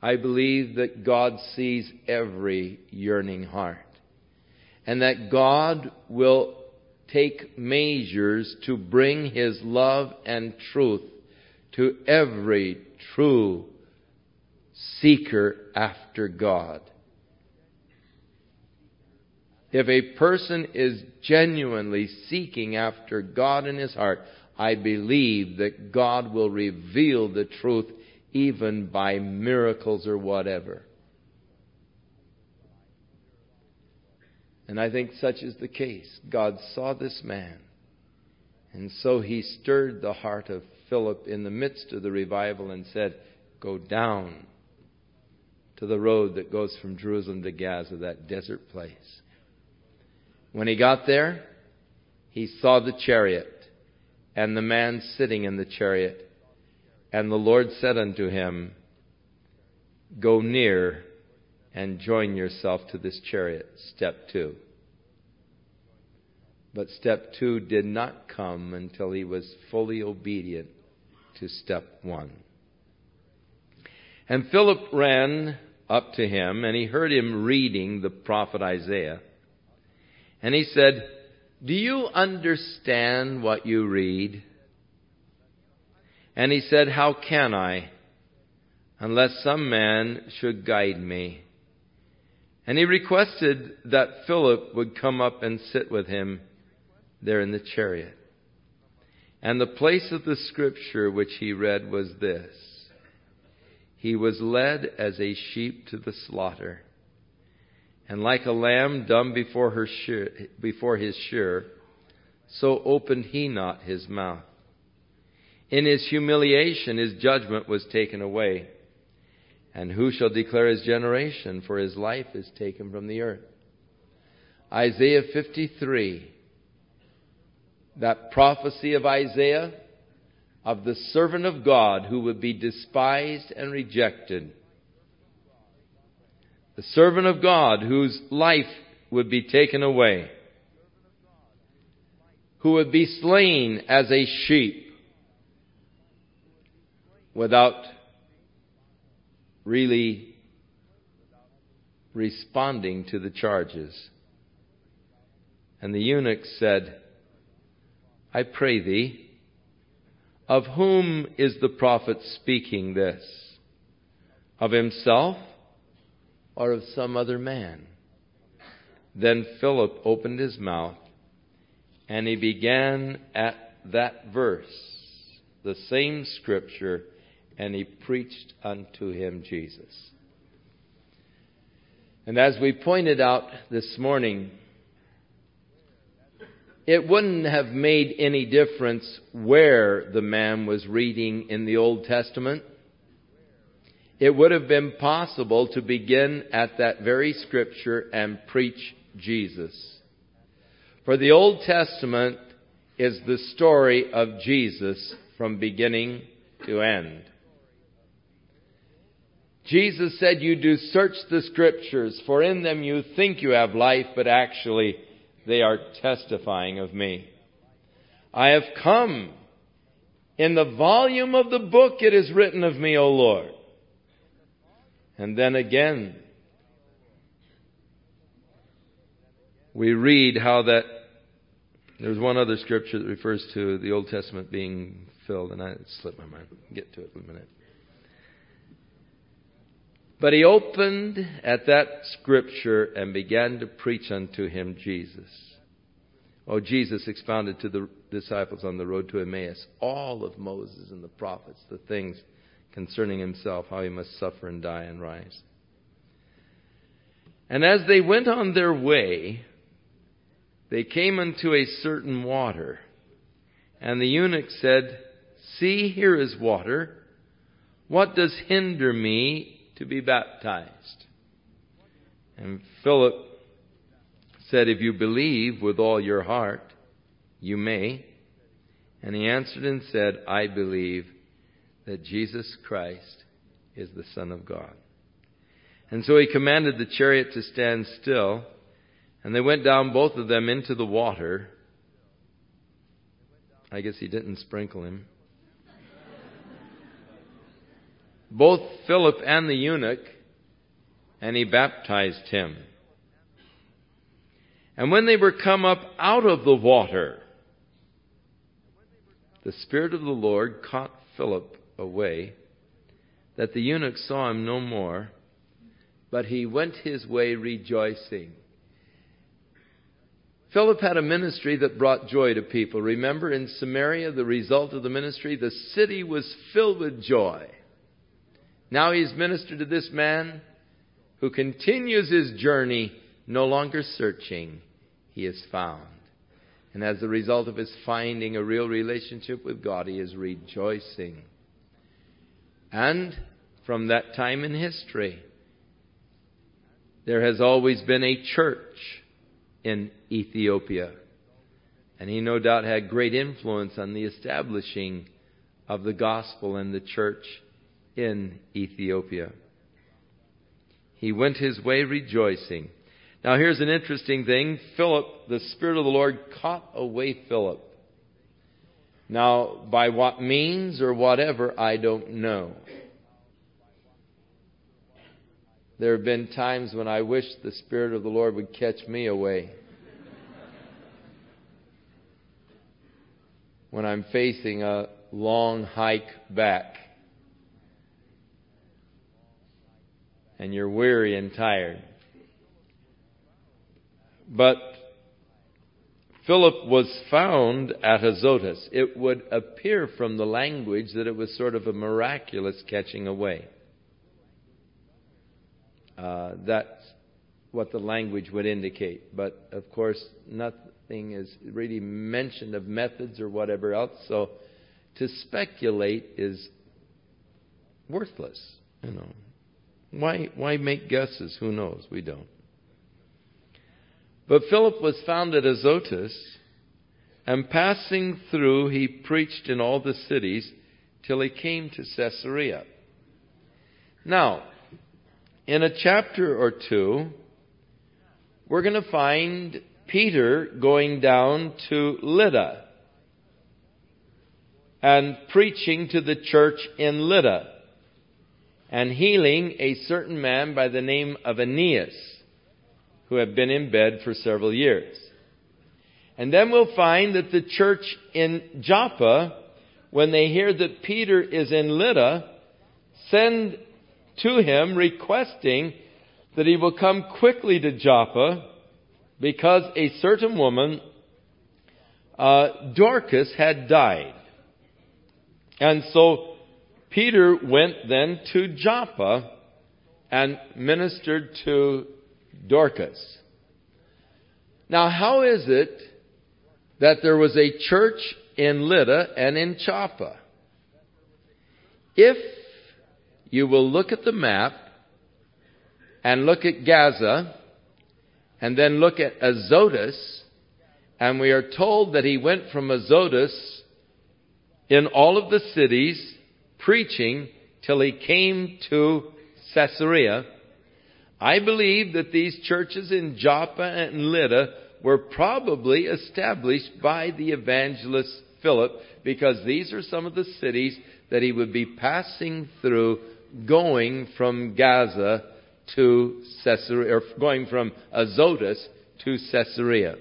I believe that God sees every yearning heart and that God will take measures to bring His love and truth to every true seeker after God. If a person is genuinely seeking after God in his heart, I believe that God will reveal the truth even by miracles or whatever. And I think such is the case. God saw this man. And so he stirred the heart of Philip in the midst of the revival and said, Go down to the road that goes from Jerusalem to Gaza, that desert place. When he got there, he saw the chariot and the man sitting in the chariot. And the Lord said unto him, Go near and join yourself to this chariot. Step two. But step two did not come until he was fully obedient to step one. And Philip ran up to him and he heard him reading the prophet Isaiah. And he said, Do you understand what you read? And he said, How can I, unless some man should guide me? And he requested that Philip would come up and sit with him there in the chariot. And the place of the scripture which he read was this He was led as a sheep to the slaughter, and like a lamb dumb before, her shear, before his shearer, so opened he not his mouth. In his humiliation, his judgment was taken away. And who shall declare his generation? For his life is taken from the earth. Isaiah 53, that prophecy of Isaiah of the servant of God who would be despised and rejected. The servant of God whose life would be taken away. Who would be slain as a sheep without really responding to the charges. And the eunuch said, I pray thee, of whom is the prophet speaking this? Of himself or of some other man? Then Philip opened his mouth and he began at that verse, the same scripture, and he preached unto him Jesus. And as we pointed out this morning, it wouldn't have made any difference where the man was reading in the Old Testament. It would have been possible to begin at that very scripture and preach Jesus. For the Old Testament is the story of Jesus from beginning to end. Jesus said, You do search the scriptures, for in them you think you have life, but actually they are testifying of me. I have come. In the volume of the book it is written of me, O Lord. And then again, we read how that there's one other scripture that refers to the Old Testament being filled, and I slipped my mind. Get to it in a minute. But he opened at that scripture and began to preach unto him Jesus. Oh, Jesus expounded to the disciples on the road to Emmaus all of Moses and the prophets, the things concerning himself, how he must suffer and die and rise. And as they went on their way, they came unto a certain water. And the eunuch said, See, here is water. What does hinder me to be baptized. And Philip said, If you believe with all your heart, you may. And he answered and said, I believe that Jesus Christ is the Son of God. And so he commanded the chariot to stand still, and they went down both of them into the water. I guess he didn't sprinkle him. Both Philip and the eunuch, and he baptized him. And when they were come up out of the water, the Spirit of the Lord caught Philip away, that the eunuch saw him no more, but he went his way rejoicing. Philip had a ministry that brought joy to people. Remember in Samaria, the result of the ministry, the city was filled with joy. Now he's ministered to this man who continues his journey, no longer searching, he is found. And as a result of his finding a real relationship with God, he is rejoicing. And from that time in history, there has always been a church in Ethiopia. And he no doubt had great influence on the establishing of the gospel and the church in Ethiopia. He went his way rejoicing. Now here's an interesting thing. Philip, the Spirit of the Lord caught away Philip. Now, by what means or whatever, I don't know. There have been times when I wish the Spirit of the Lord would catch me away. when I'm facing a long hike back and you're weary and tired. But Philip was found at Azotus. It would appear from the language that it was sort of a miraculous catching away. Uh, that's what the language would indicate. But of course, nothing is really mentioned of methods or whatever else. So to speculate is worthless. You know, why why make guesses? Who knows? We don't. But Philip was found at Azotus, and passing through, he preached in all the cities till he came to Caesarea. Now, in a chapter or two, we're going to find Peter going down to Lydda and preaching to the church in Lydda and healing a certain man by the name of Aeneas who had been in bed for several years. And then we'll find that the church in Joppa, when they hear that Peter is in Lydda, send to him requesting that he will come quickly to Joppa because a certain woman, uh, Dorcas, had died. And so Peter went then to Joppa and ministered to Dorcas. Now, how is it that there was a church in Lydda and in Joppa? If you will look at the map and look at Gaza and then look at Azotus, and we are told that he went from Azotus in all of the cities preaching till he came to Caesarea. I believe that these churches in Joppa and Lydda were probably established by the evangelist Philip because these are some of the cities that he would be passing through going from Gaza to Caesarea, or going from Azotus to Caesarea.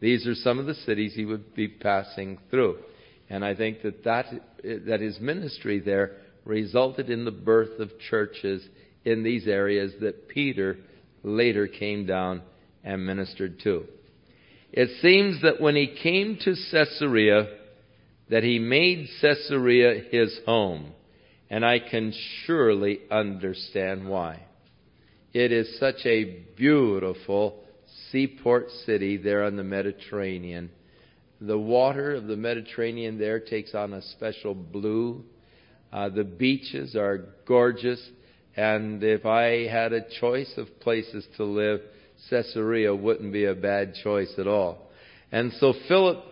These are some of the cities he would be passing through. And I think that, that, that his ministry there resulted in the birth of churches in these areas that Peter later came down and ministered to. It seems that when he came to Caesarea, that he made Caesarea his home. And I can surely understand why. It is such a beautiful seaport city there on the Mediterranean. The water of the Mediterranean there takes on a special blue. Uh, the beaches are gorgeous. And if I had a choice of places to live, Caesarea wouldn't be a bad choice at all. And so Philip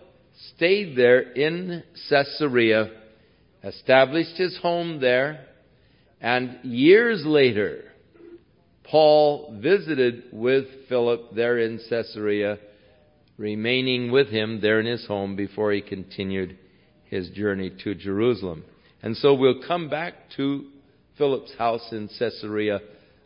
stayed there in Caesarea established his home there, and years later, Paul visited with Philip there in Caesarea, remaining with him there in his home before he continued his journey to Jerusalem. And so we'll come back to Philip's house in Caesarea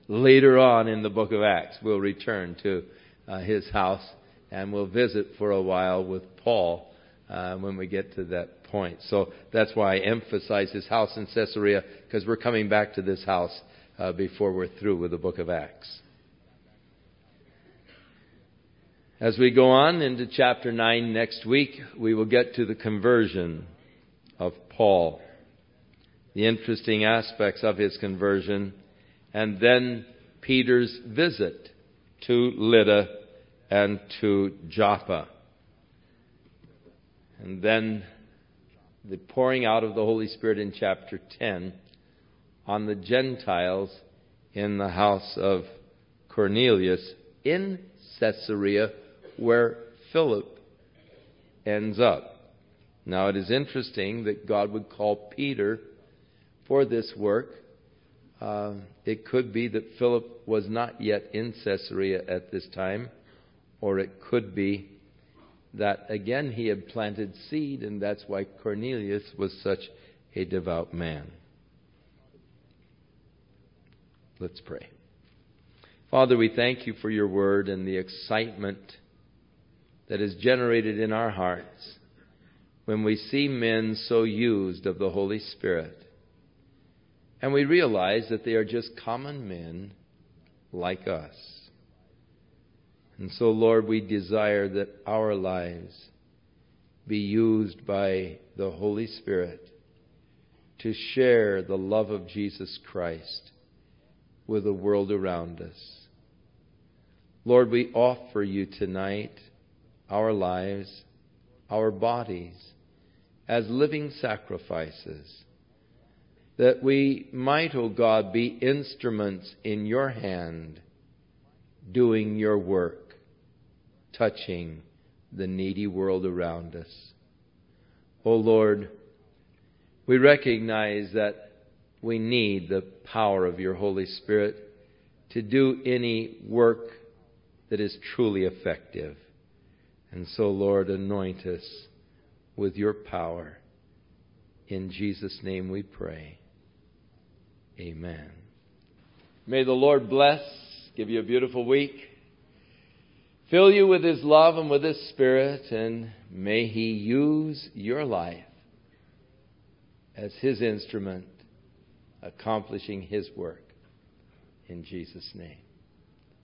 later on in the book of Acts. We'll return to uh, his house and we'll visit for a while with Paul uh, when we get to that point. So that's why I emphasize his house in Caesarea because we're coming back to this house uh, before we're through with the book of Acts. As we go on into chapter 9 next week, we will get to the conversion of Paul, the interesting aspects of his conversion, and then Peter's visit to Lydda and to Joppa. And then the pouring out of the Holy Spirit in chapter 10 on the Gentiles in the house of Cornelius in Caesarea, where Philip ends up. Now, it is interesting that God would call Peter for this work. Uh, it could be that Philip was not yet in Caesarea at this time, or it could be that again he had planted seed, and that's why Cornelius was such a devout man. Let's pray. Father, we thank you for your word and the excitement that is generated in our hearts when we see men so used of the Holy Spirit. And we realize that they are just common men like us. And so, Lord, we desire that our lives be used by the Holy Spirit to share the love of Jesus Christ with the world around us. Lord, we offer you tonight our lives, our bodies, as living sacrifices, that we might, O oh God, be instruments in your hand doing your work touching the needy world around us. Oh Lord, we recognize that we need the power of your Holy Spirit to do any work that is truly effective. And so, Lord, anoint us with your power. In Jesus' name we pray. Amen. May the Lord bless, give you a beautiful week fill you with His love and with His Spirit, and may He use your life as His instrument accomplishing His work. In Jesus' name.